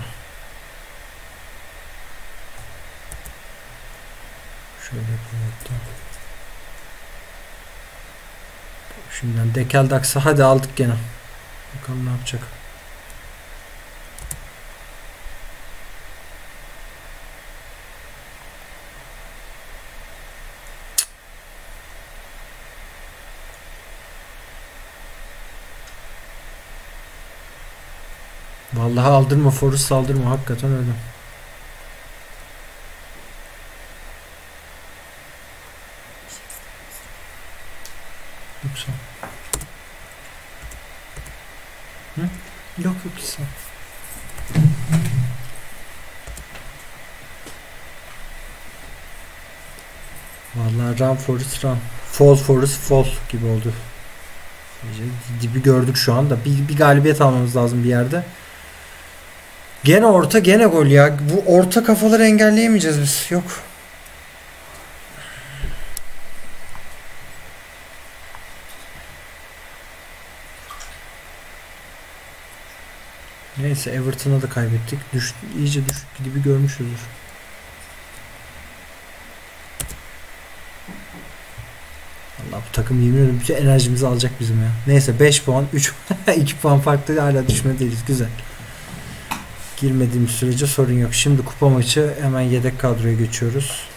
[SPEAKER 1] Şöyle yapalım. Şimdiden Dekeldax'ı hadi aldık gene. Bakalım ne yapacak. Vallahi aldırma Forrest aldırma hakikaten öyle. Yoksa. Hı? Yok yok sen. Vallahi run Forrest run. Fall Forrest fall gibi oldu. Dibi gördük şu anda. Bir, bir galibiyet almamız lazım bir yerde. Gene orta gene gol ya. Bu orta kafaları engelleyemeyeceğiz biz. Yok. Neyse Everton'a da kaybettik. Düş, iyice düşük gibi görmüşüzdür. Allah bu takım yemin ediyorum bütün enerjimizi alacak bizim ya. Neyse 5 puan 3 2 puan farklı hala düşme. Güzel. Girmediğimiz sürece sorun yok. Şimdi kupa maçı hemen yedek kadroya geçiyoruz.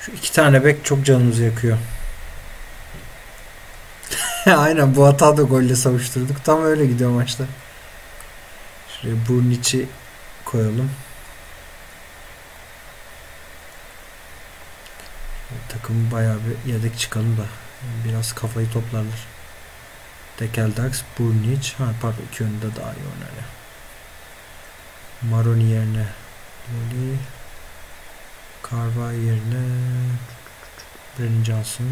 [SPEAKER 1] Şu iki tane bek çok canımızı yakıyor. Aynen bu hata da golle savuşturduk. Tam öyle gidiyor maçta. Şuraya Burnic'i koyalım. Takım bayağı bir yedek çıkalım da biraz kafayı toplarlar. Dekeldax, Burnic. Ha pardon iki yönde daha iyi oynar ya. Maroni yerine Loli. Carva yerine Brennan Johnson.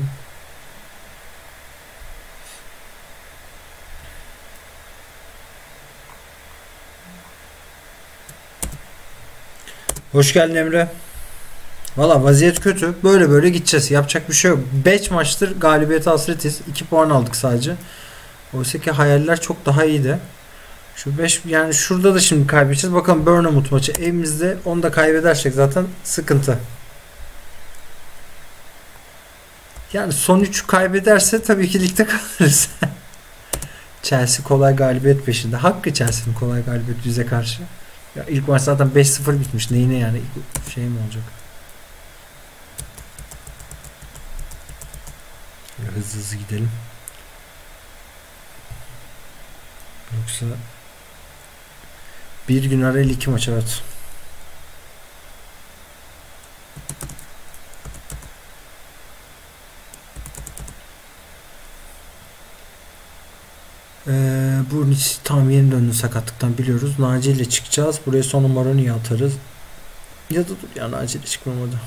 [SPEAKER 1] Hoş geldin Emre. Valla vaziyet kötü. Böyle böyle gideceğiz. Yapacak bir şey yok. 5 maçtır galibiyete hasretiz. 2 puan aldık sadece. Oysa ki hayaller çok daha iyiydi. Şu 5 yani şurada da şimdi kaybedeceğiz. Bakalım Bournemouth maçı evimizde. Onu da kaybedersek zaten sıkıntı. Yani son 3 kaybederse tabii ki ligde kalırız. Chelsea kolay galibiyet peşinde. Hakkı Chelsea'nin kolay galibiyet bize karşı. Ya ilk maç zaten 5-0 bitmiş. Neyine yani İlk şey mi olacak? Böyle hızlı hızlı gidelim. Yoksa bir gün arayla iki maç evet. Ee, tam yeni döndü sakatlıktan biliyoruz. Naci ile çıkacağız. Buraya son numaranı atarız. Ya da dur ya Naci ile çıkmamadı.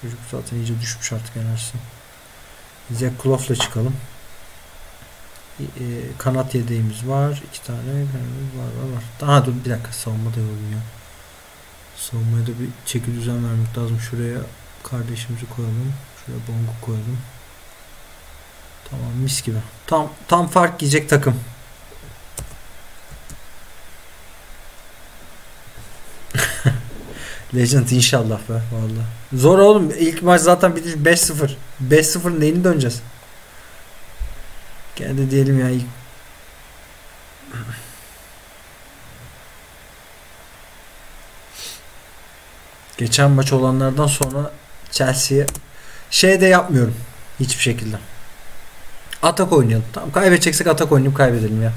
[SPEAKER 1] Çocuk zaten iyice düşmüş artık enerjisi. Zach Kloff'la çıkalım. E, kanat yedeğimiz var. iki tane var var var. Daha dur bir dakika savunma da yoruyor. Savunmaya da bir çeki düzen vermek lazım. Şuraya kardeşimizi koyalım. Şuraya bongu koydum. Tamam mis gibi. Tam tam fark yiyecek takım. Legend inşallah be valla. Zor oğlum. İlk maç zaten bitti 5-0. 5-0 neyini döneceğiz? Gene de diyelim ya ilk Geçen maç olanlardan sonra Chelsea'ye şey de yapmıyorum hiçbir şekilde. Atak oynayalım. Tamam kaybedeceksek atak oynayıp kaybedelim ya.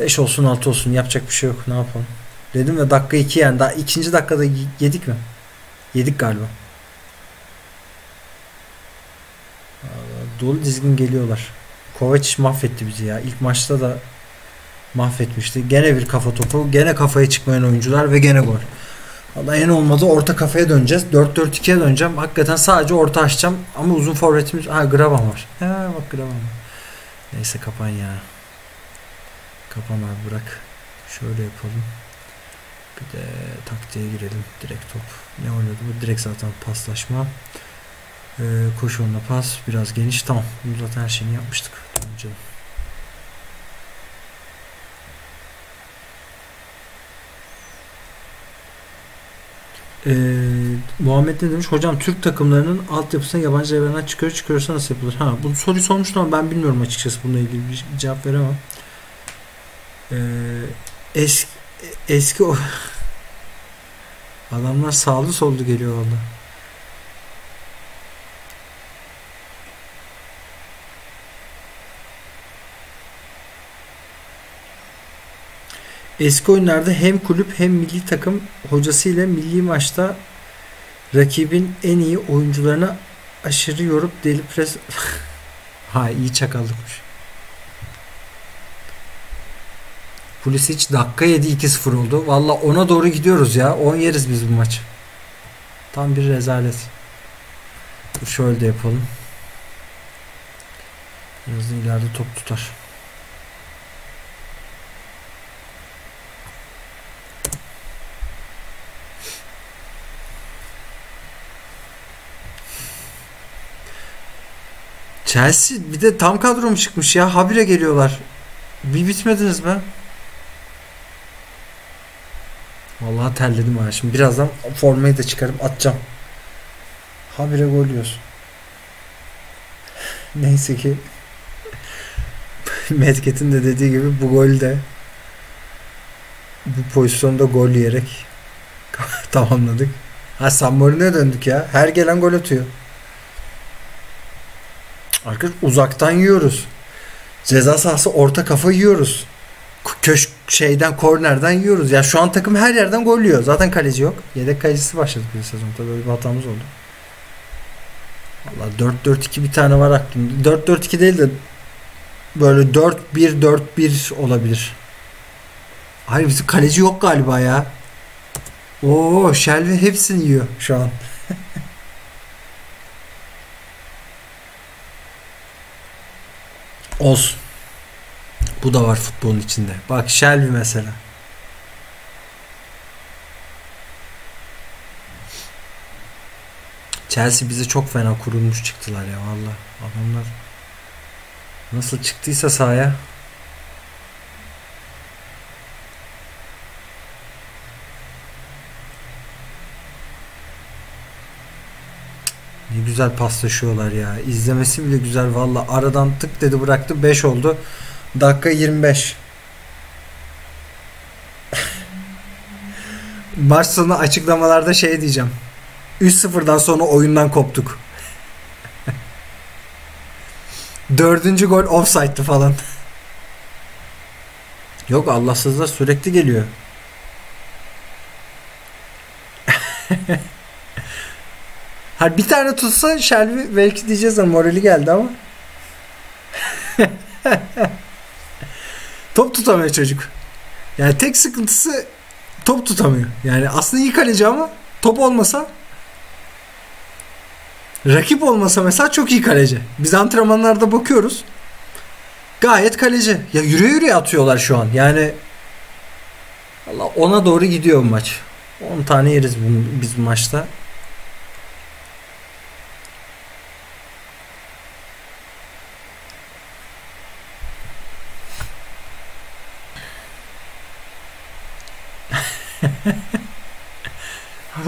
[SPEAKER 1] 5 olsun 6 olsun yapacak bir şey yok. Ne yapalım? Dedim ve dakika 2 yani. Daha ikinci dakikada yedik mi? Yedik galiba. Dolu dizgin geliyorlar. Kovac mahvetti bizi ya. İlk maçta da mahvetmişti. Gene bir kafa topu. Gene kafaya çıkmayan oyuncular ve gene gol. Valla en olmadı orta kafaya döneceğiz. 4-4-2'ye döneceğim. Hakikaten sadece orta açacağım. Ama uzun forvetimiz... Ha Graban var. Ha bak Graban var. Neyse kapan ya. Kapan abi bırak. Şöyle yapalım. Bir de taktiğe girelim. Direkt top. Ne oynadı bu? Direkt zaten paslaşma. Ee, koşu onunla pas. Biraz geniş. Tamam. Bunu zaten her şeyini yapmıştık. Tamam. Ee, Muhammed ne demiş? Hocam Türk takımlarının altyapısına yabancı evrenden çıkıyor çıkıyorsa nasıl yapılır? Ha, bu soruyu sormuştum ama ben bilmiyorum açıkçası bununla ilgili bir cevap veremem. Ee, eski eski o adamlar sağlı sollu geliyor valla. Eski oyunlarda hem kulüp hem milli takım hocasıyla milli maçta rakibin en iyi oyuncularına aşırı yorup deli pres ha iyi çakallıkmış. Pulisic dakika 7 2-0 oldu. Valla ona doğru gidiyoruz ya. 10 yeriz biz bu maç. Tam bir rezalet. Dur şöyle de yapalım. Biraz ileride top tutar. Chelsea bir de tam kadro mu çıkmış ya? Habire geliyorlar. Bir bitmediniz be. Vallahi terledim ha. Şimdi birazdan formayı da çıkarıp atacağım. Habire gol yiyoruz. Neyse ki Medket'in de dediği gibi bu gol de bu pozisyonda gol yiyerek tamamladık. Ha San Marino'ya döndük ya. Her gelen gol atıyor. Arkadaş uzaktan yiyoruz. Ceza sahası orta kafa yiyoruz. Köşk şeyden kornerden yiyoruz. Ya şu an takım her yerden gol yiyor. Zaten kaleci yok. Yedek kalecisi başladı bir sezon. Tabii böyle bir hatamız oldu. Valla 4-4-2 bir tane var aklımda. 4-4-2 değil de böyle 4-1-4-1 olabilir. Hayır bizim kaleci yok galiba ya. Oo Shelby hepsini yiyor şu an. Olsun. Bu da var futbolun içinde. Bak Shelby mesela. Chelsea bize çok fena kurulmuş çıktılar ya valla. Adamlar nasıl çıktıysa sahaya Ne güzel paslaşıyorlar ya. İzlemesi bile güzel valla. Aradan tık dedi bıraktı. 5 oldu. Dakika 25. Maç sonu açıklamalarda şey diyeceğim. 3-0'dan sonra oyundan koptuk. Dördüncü gol offside'dı falan. Yok Allahsızlar sürekli geliyor. Ha bir tane tutsa Shelby belki diyeceğiz ama morali geldi ama. top tutamıyor çocuk. Yani tek sıkıntısı top tutamıyor. Yani aslında iyi kaleci ama top olmasa rakip olmasa mesela çok iyi kaleci. Biz antrenmanlarda bakıyoruz. Gayet kaleci. Ya yürüye yürüye atıyorlar şu an. Yani Allah ona doğru gidiyor maç. 10 tane yeriz biz bu maçta.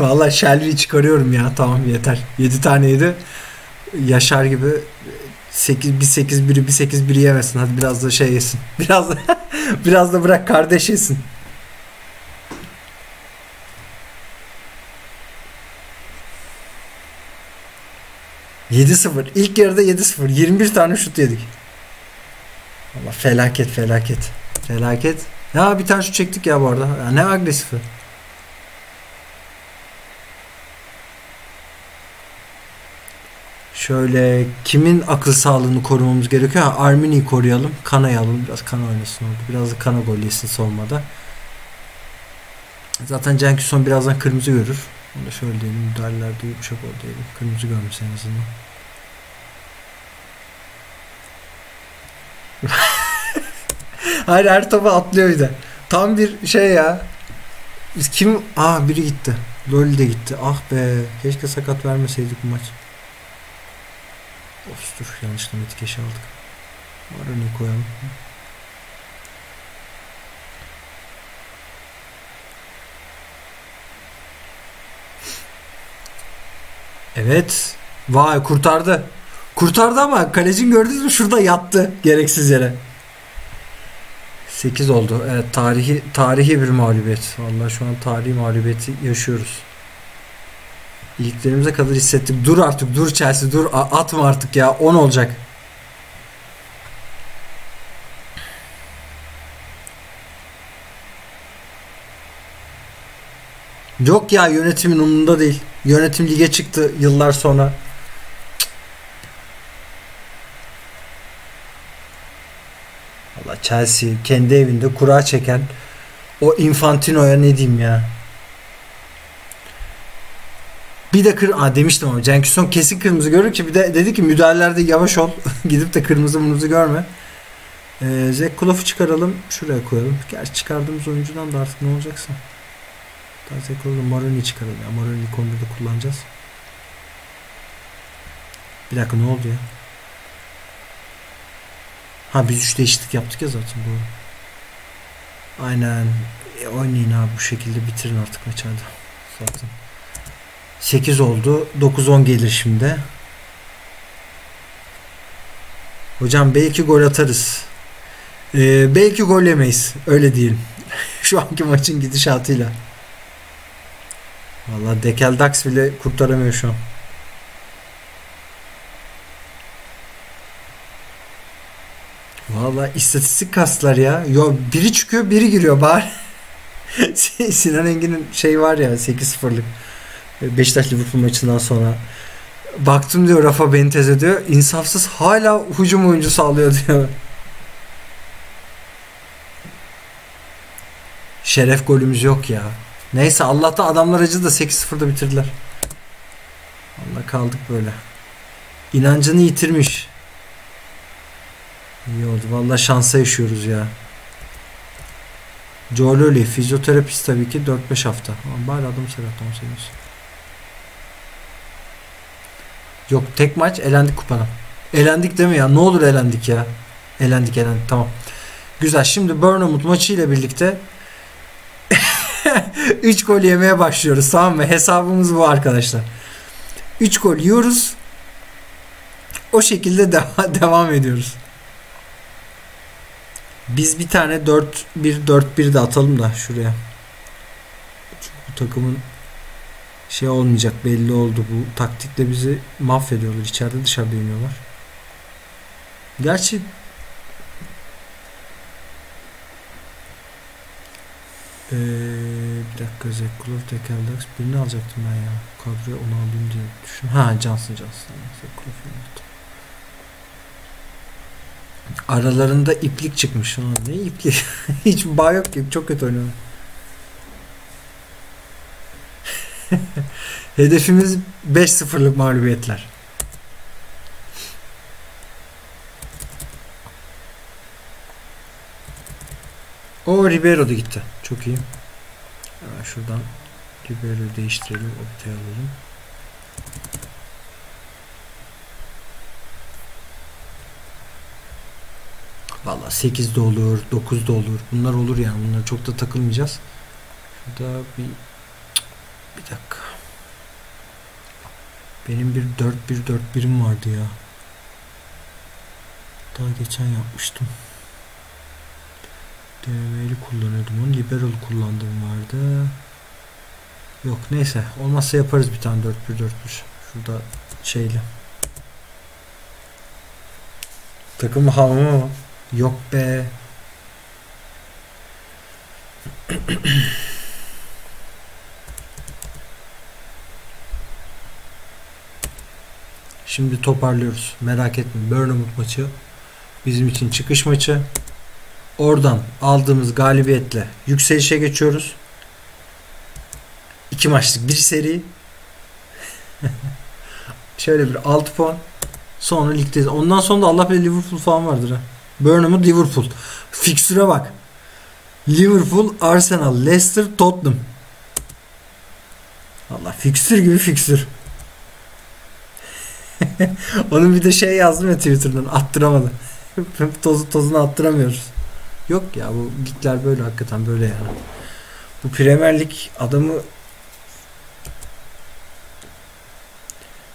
[SPEAKER 1] Vallahi Shelby'yi çıkarıyorum ya. Tamam yeter. 7 taneydi. Yaşar gibi 8 bir 8 biri bir 8 biri yemesin. Hadi biraz da şey yesin. Biraz da biraz da bırak kardeş yesin. Yedi sıfır. İlk yarıda 7-0. 21 tane şut yedik. Allah felaket felaket. Felaket. Ya bir tane şut çektik ya bu arada. Ya ne agresifi. Şöyle kimin akıl sağlığını korumamız gerekiyor? Ha, Armini'yi koruyalım. Kana'yı. Biraz Kana oynasın orada. Biraz da Kana gol yesin savunmada. Zaten Cenk son birazdan kırmızı görür. Onu da şöyle diyelim. Müdahalelerde yumuşak ol diyelim. Kırmızı görmüş en azından. Hayır her topa atlıyor bir de. Tam bir şey ya. Biz kim? Aa biri gitti. Loli de gitti. Ah be. Keşke sakat vermeseydik bu maç. Of dur yanlışlıkla etikeşi aldık. Maroni koyalım. Evet. Vay kurtardı. Kurtardı ama kalecin gördünüz mü şurada yattı gereksiz yere. 8 oldu. Evet tarihi tarihi bir mağlubiyet. Vallahi şu an tarihi mağlubiyeti yaşıyoruz. İlklerimize kadar hissettik. Dur artık dur Chelsea dur atma artık ya 10 olacak. Yok ya yönetimin umurunda değil. Yönetim lige çıktı yıllar sonra. Valla Chelsea kendi evinde kura çeken o Infantino'ya ne diyeyim ya. Bir de kır Aa, demiştim ama Cenk Son kesin kırmızı görür ki bir de dedi ki müdahalelerde yavaş ol. Gidip de kırmızı mırmızı görme. Ee, Jack Kulof'u çıkaralım. Şuraya koyalım. Gerçi çıkardığımız oyuncudan da artık ne olacaksa. Daha Jack Kulof'u Maroni'yi çıkaralım. Ya. Konuda da kullanacağız. Bir dakika ne oldu ya? Ha biz 3 değişiklik yaptık ya zaten doğru. Aynen. E, oynayın abi bu şekilde bitirin artık maçı hadi. Zaten. 8 oldu. 9-10 gelir şimdi. Hocam belki gol atarız. Ee, belki gol yemeyiz. Öyle diyelim. Şu anki maçın gidişatıyla. Vallahi Dekel Dax bile kurtaramıyor şu an. Vallahi istatistik kaslar ya. Yo biri çıkıyor, biri giriyor bari. Sinan Engin'in şey var ya 8-0'lık. Beşiktaş Liverpool maçından sonra baktım diyor Rafa Benitez'e diyor insafsız hala hücum oyuncusu alıyor diyor. Şeref golümüz yok ya. Neyse Allah'tan adamlar acı da 8-0'da bitirdiler. Allah kaldık böyle. İnancını yitirmiş. İyi oldu. Valla şansa yaşıyoruz ya. Joel Öli, fizyoterapist tabii ki 4-5 hafta. Ama bari adam sakatlamış seviyorsun. Yok tek maç elendik kupadan. Elendik deme ya. Ne olur elendik ya. Elendik elendik tamam. Güzel. Şimdi Bournemouth maçı ile birlikte 3 gol yemeye başlıyoruz tamam mı? Hesabımız bu arkadaşlar. 3 gol yiyoruz. O şekilde devam, devam ediyoruz. Biz bir tane 4-1-4-1 de atalım da şuraya. Çünkü bu takımın şey olmayacak belli oldu. Bu taktikle bizi mahvediyorlar. İçeride dışarıda iniyorlar. Gerçi ee, bir dakika Zekulov Tekeldax birini alacaktım ben ya. Kadroya onu alayım diye düşün. Ha Johnson Johnson. Zekulov Aralarında iplik çıkmış. Ha, ne iplik? Hiç bağ yok ki. Çok kötü oynuyorlar. Hedefimiz 5-0'lık mağlubiyetler. O Ribeiro da gitti. Çok iyi. Hemen şuradan Ribeiro'yu değiştirelim. Ortaya alalım. Valla 8 de olur, 9 da olur. Bunlar olur yani. Bunlar çok da takılmayacağız. Şurada bir Bir dakika. Benim bir 4-1-4-1'im vardı ya. Daha geçen yapmıştım. Denemeli kullanıyordum onu. Liberal kullandığım vardı. Yok neyse. Olmazsa yaparız bir tane 4-1-4-1. Şurada şeyle. Takım havamı mı? Yok be. Şimdi toparlıyoruz. Merak etmeyin. Bournemouth maçı bizim için çıkış maçı. Oradan aldığımız galibiyetle yükselişe geçiyoruz. İki maçlık bir seri. Şöyle bir 6 puan. Sonra ligdeyiz. Ondan sonra da Allah bilir Liverpool falan vardır ha. Bournemouth Liverpool. Fikstüre bak. Liverpool, Arsenal, Leicester, Tottenham. Allah fikstür gibi fikstür. Onun bir de şey yazdım ya Twitter'dan attıramadı. Tozu tozunu attıramıyoruz. Yok ya bu ligler böyle hakikaten böyle yani. Bu Premier Lig adamı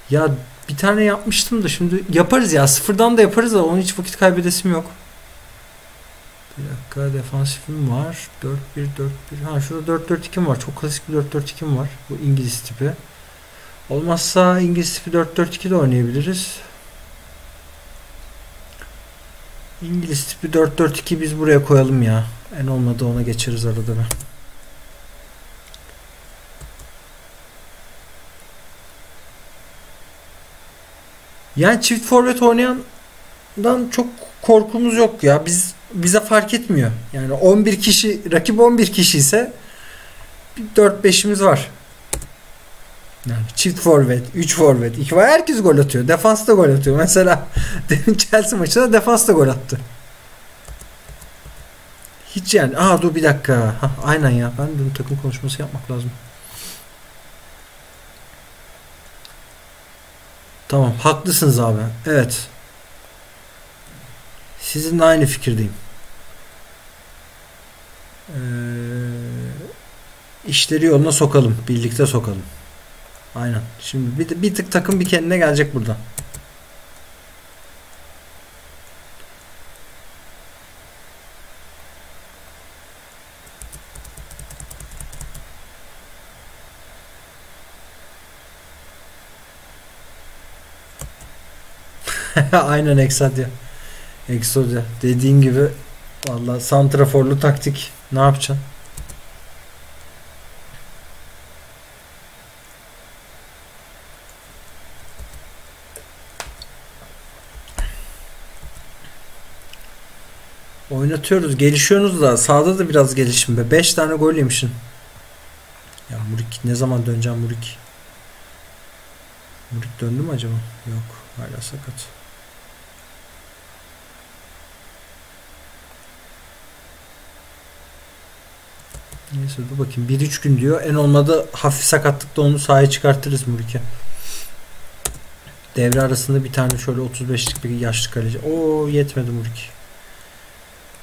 [SPEAKER 1] ya bir tane yapmıştım da şimdi yaparız ya sıfırdan da yaparız da onun hiç vakit kaybedesim yok. Bir dakika defansifim var. 4-1-4-1. Ha şurada 4-4-2'm var. Çok klasik bir 4-4-2'm var. Bu İngiliz tipi. Olmazsa İngiliz tipi 4-4-2 de oynayabiliriz. İngiliz tipi 4-4-2 biz buraya koyalım ya. En olmadı ona geçeriz arada bir. Yani çift forvet oynayandan çok korkumuz yok ya. Biz bize fark etmiyor. Yani 11 kişi rakip 11 kişi ise 4-5'imiz var. Yani çift forvet, 3 forvet, 2 var. Herkes gol atıyor. Defans da gol atıyor. Mesela demin Chelsea maçında defans da gol attı. Hiç yani. Aa dur bir dakika. Hah, aynen ya. Ben de takım konuşması yapmak lazım. Tamam. Haklısınız abi. Evet. Sizinle aynı fikirdeyim. Ee, işleri yoluna sokalım. Birlikte sokalım. Aynen. Şimdi bir, bir tık takım bir kendine gelecek burada. Aynen Exodia. Exodia. Dediğin gibi valla santraforlu taktik. Ne yapacaksın? Oynatıyoruz. Gelişiyorsunuz da sağda da biraz gelişim be. 5 tane gol yemişsin. Ya Murik ne zaman döneceğim Murik? Murik döndü mü acaba? Yok. Hala sakat. Neyse dur bakayım. 1-3 gün diyor. En olmadı hafif sakatlıkta onu sahaya çıkartırız Murik'e. Devre arasında bir tane şöyle 35'lik bir yaşlı kaleci. Oo yetmedi Murik.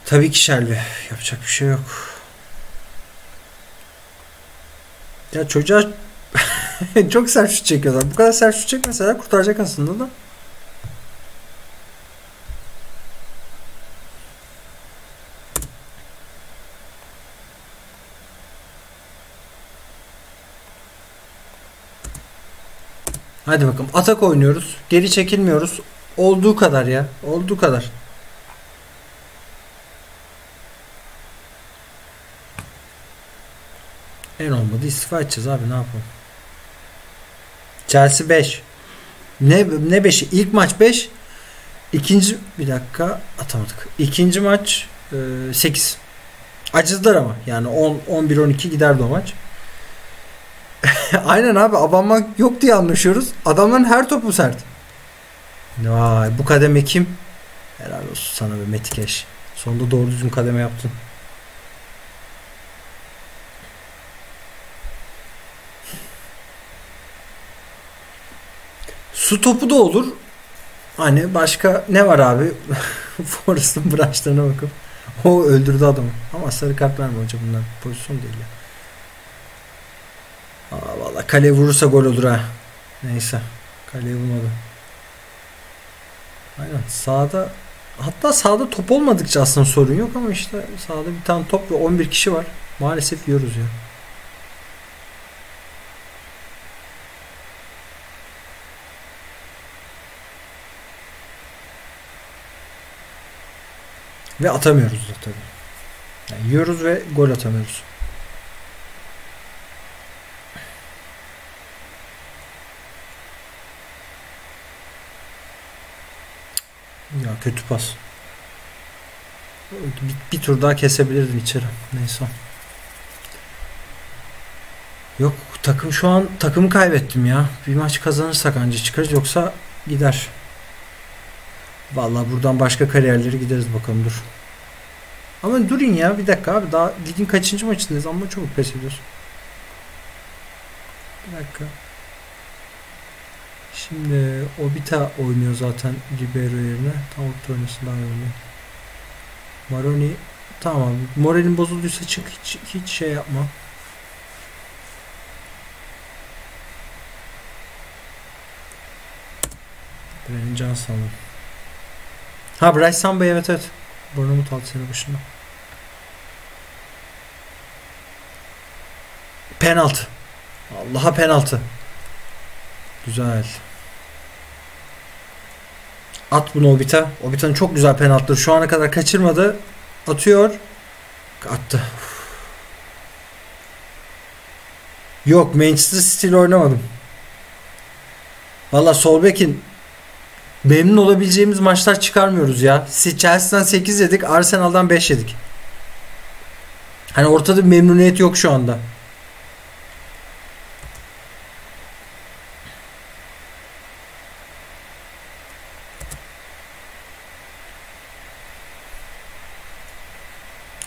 [SPEAKER 1] Tabii ki Shelby. Yapacak bir şey yok. Ya çocuğa çok sert şut çekiyorlar. Bu kadar sert şut çekmeseler kurtaracak aslında da. Hadi bakalım. Atak oynuyoruz. Geri çekilmiyoruz. Olduğu kadar ya. Olduğu kadar. En olmadı istifa edeceğiz abi ne yapalım. Chelsea 5. Ne ne 5'i? İlk maç 5. İkinci bir dakika atamadık. İkinci maç e, 8. Acıdılar ama. Yani 10 11 12 giderdi o maç. Aynen abi abanmak yok diye anlaşıyoruz. Adamların her topu sert. Vay bu kademe kim? Helal olsun sana be Metikeş. Sonunda doğru düzgün kademe yaptın. Su topu da olur. Hani başka ne var abi? Forrest'ın branşlarına bakıp. O öldürdü adamı. Ama sarı kart verme hocam bunlar pozisyon değil ya. Aa, vallahi kaleye vurursa gol olur ha. Neyse. Kaleye vurmadı. Aynen sağda hatta sağda top olmadıkça aslında sorun yok ama işte sağda bir tane top ve 11 kişi var. Maalesef yiyoruz ya. Ve atamıyoruz da tabii. Yani yiyoruz ve gol atamıyoruz. Ya kötü pas. Bir, bir tur daha kesebilirdin içeri. Neyse. Yok takım şu an takımı kaybettim ya. Bir maç kazanırsak anca çıkarız yoksa gider. Vallahi buradan başka kariyerleri gideriz bakalım dur. Ama durun ya bir dakika abi daha ligin kaçıncı maçındayız ama çok pes ediyorsun. Bir dakika. Şimdi Obita oynuyor zaten Ribeiro yerine. Tam orta oynasın daha iyi. Maroni tamam. Moralin bozulduysa çık hiç, hiç şey yapma. Brennan Johnson. Ha Bryce Samba evet evet. Aldı sene başında. Penaltı. Allah'a penaltı. Güzel. At bunu Obita. Obita'nın çok güzel penaltıları. Şu ana kadar kaçırmadı. Atıyor. Attı. Yok Manchester City ile oynamadım. Valla Solbek'in memnun olabileceğimiz maçlar çıkarmıyoruz ya. Chelsea'den 8 yedik. Arsenal'dan 5 yedik. Hani ortada bir memnuniyet yok şu anda.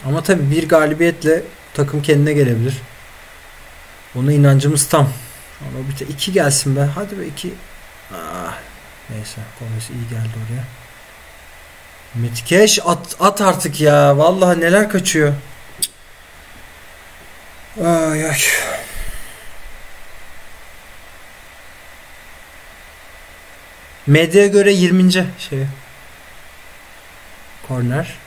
[SPEAKER 1] Ama tabii bir galibiyetle takım kendine gelebilir. Ona inancımız tam. Ama bir de iki gelsin be. Hadi be iki. Ah, neyse. Gomez iyi geldi oraya. Metikeş at, at artık ya. Vallahi neler kaçıyor. Ay ay. Medyaya göre 20. şey. Korner.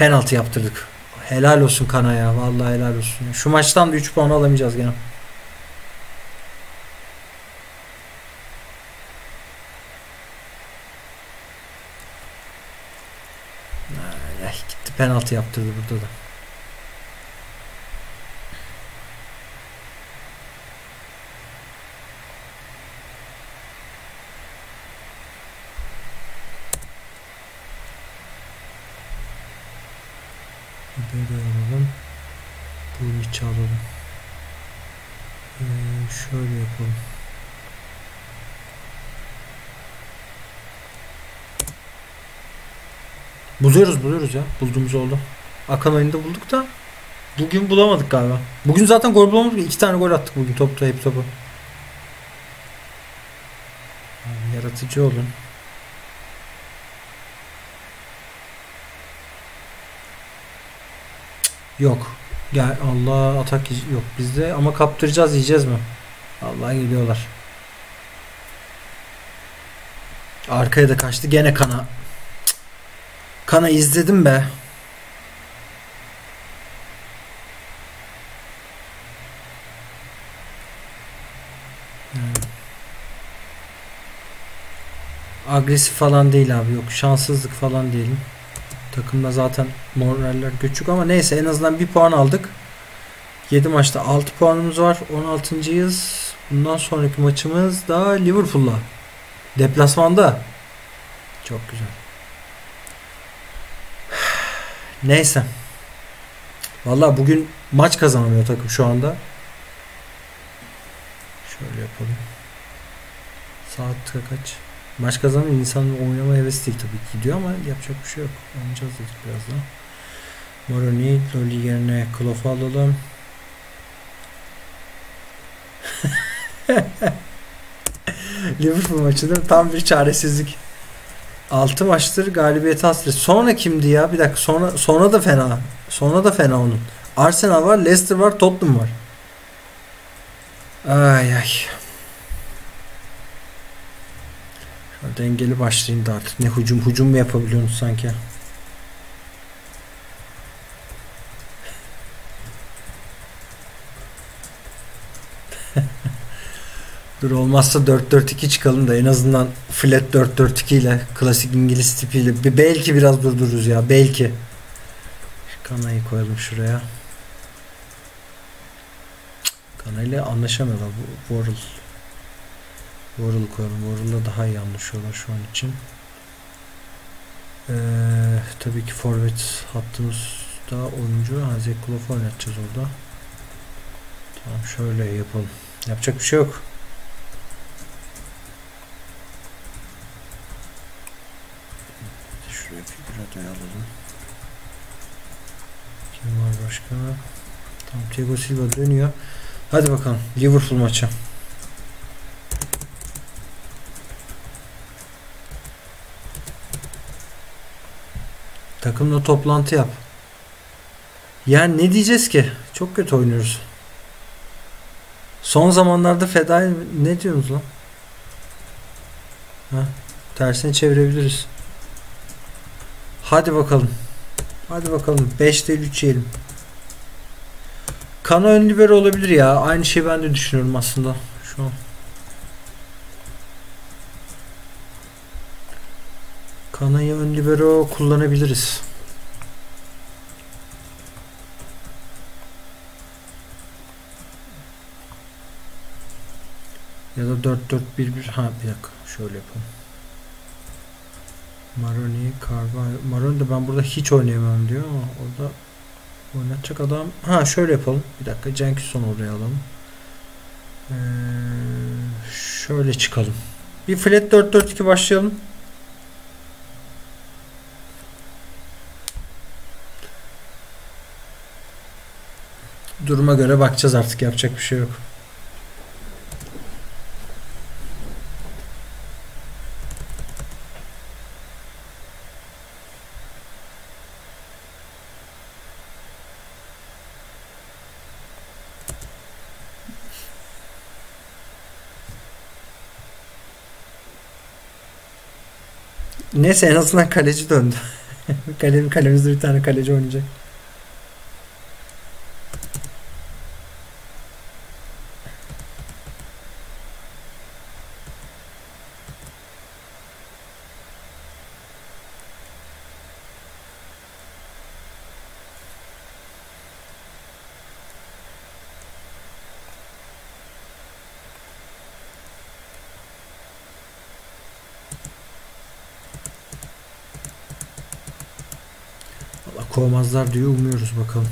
[SPEAKER 1] Penaltı yaptırdık. Helal olsun Kana ya. Vallahi helal olsun. Şu maçtan da 3 puan alamayacağız gene. Ay, gitti penaltı yaptırdı burada da. Böyle alalım. Bunu içe alalım. Ee, şöyle yapalım. Buluyoruz buluyoruz ya. Bulduğumuz oldu. Akan oyunda bulduk da bugün bulamadık galiba. Bugün zaten gol bulamadık. İki tane gol attık bugün topta hep topu. Yaratıcı olun. Yok. Gel Allah atak yok bizde ama kaptıracağız yiyeceğiz mi? Allah geliyorlar. Arkaya da kaçtı gene kana. Kana izledim be. Agresif falan değil abi yok şanssızlık falan diyelim. Takımda zaten moraller göçük ama neyse en azından bir puan aldık. 7 maçta 6 puanımız var. 16.yız. Bundan sonraki maçımız da Liverpool'la. Deplasmanda. Çok güzel. Neyse. Vallahi bugün maç kazanamıyor takım şu anda. Şöyle yapalım. Saat kaç? Maç kazanınca insanın oynama hevesi değil tabii ki gidiyor ama yapacak bir şey yok. Oynayacağız dedik birazdan. Moroni, Loli yerine Kloff'u alalım. Liverpool maçında tam bir çaresizlik. 6 maçtır galibiyet hasret. Sonra kimdi ya? Bir dakika sonra sonra da fena. Sonra da fena onun. Arsenal var, Leicester var, Tottenham var. Ay ay. Şöyle dengeli başlayın da artık. Ne hücum hücum mu yapabiliyorsunuz sanki? Dur olmazsa 4-4-2 çıkalım da en azından flat 4-4-2 ile klasik İngiliz tipiyle bir belki biraz durdururuz ya belki. Kanayı koyalım şuraya. Kanayla anlaşamıyorlar bu Worrell. Worrell koyalım. Worrell'la daha iyi anlaşıyorlar şu an için. Ee, tabii ki forvet hattımızda oyuncu ha, Zach Klopp oynatacağız orada. Tamam şöyle yapalım. Yapacak bir şey yok. Şuraya figüratör alalım. Kim var başka? Tamam Thiago Silva dönüyor. Hadi bakalım Liverpool maçı. Takımla toplantı yap. Yani ne diyeceğiz ki? Çok kötü oynuyoruz. Son zamanlarda feda ne diyorsunuz lan? Ha, tersine çevirebiliriz. Hadi bakalım. Hadi bakalım. 5 değil 3 yiyelim. Kana ön libero olabilir ya. Aynı şeyi ben de düşünüyorum aslında. Şu an. Kanayı ön libero kullanabiliriz. Ya da 4-4-1-1 ha bir dakika şöyle yapalım. Maroni, Carvalho. Maroni de ben burada hiç oynayamam diyor ama orada oynatacak adam. Ha şöyle yapalım. Bir dakika Cenkison oraya alalım. Ee, şöyle çıkalım. Bir flat 4-4-2 başlayalım. Duruma göre bakacağız artık yapacak bir şey yok. Neyse en azından kaleci döndü. Kalem, kalemizde bir tane kaleci oynayacak. Valla kovmazlar diye umuyoruz bakalım.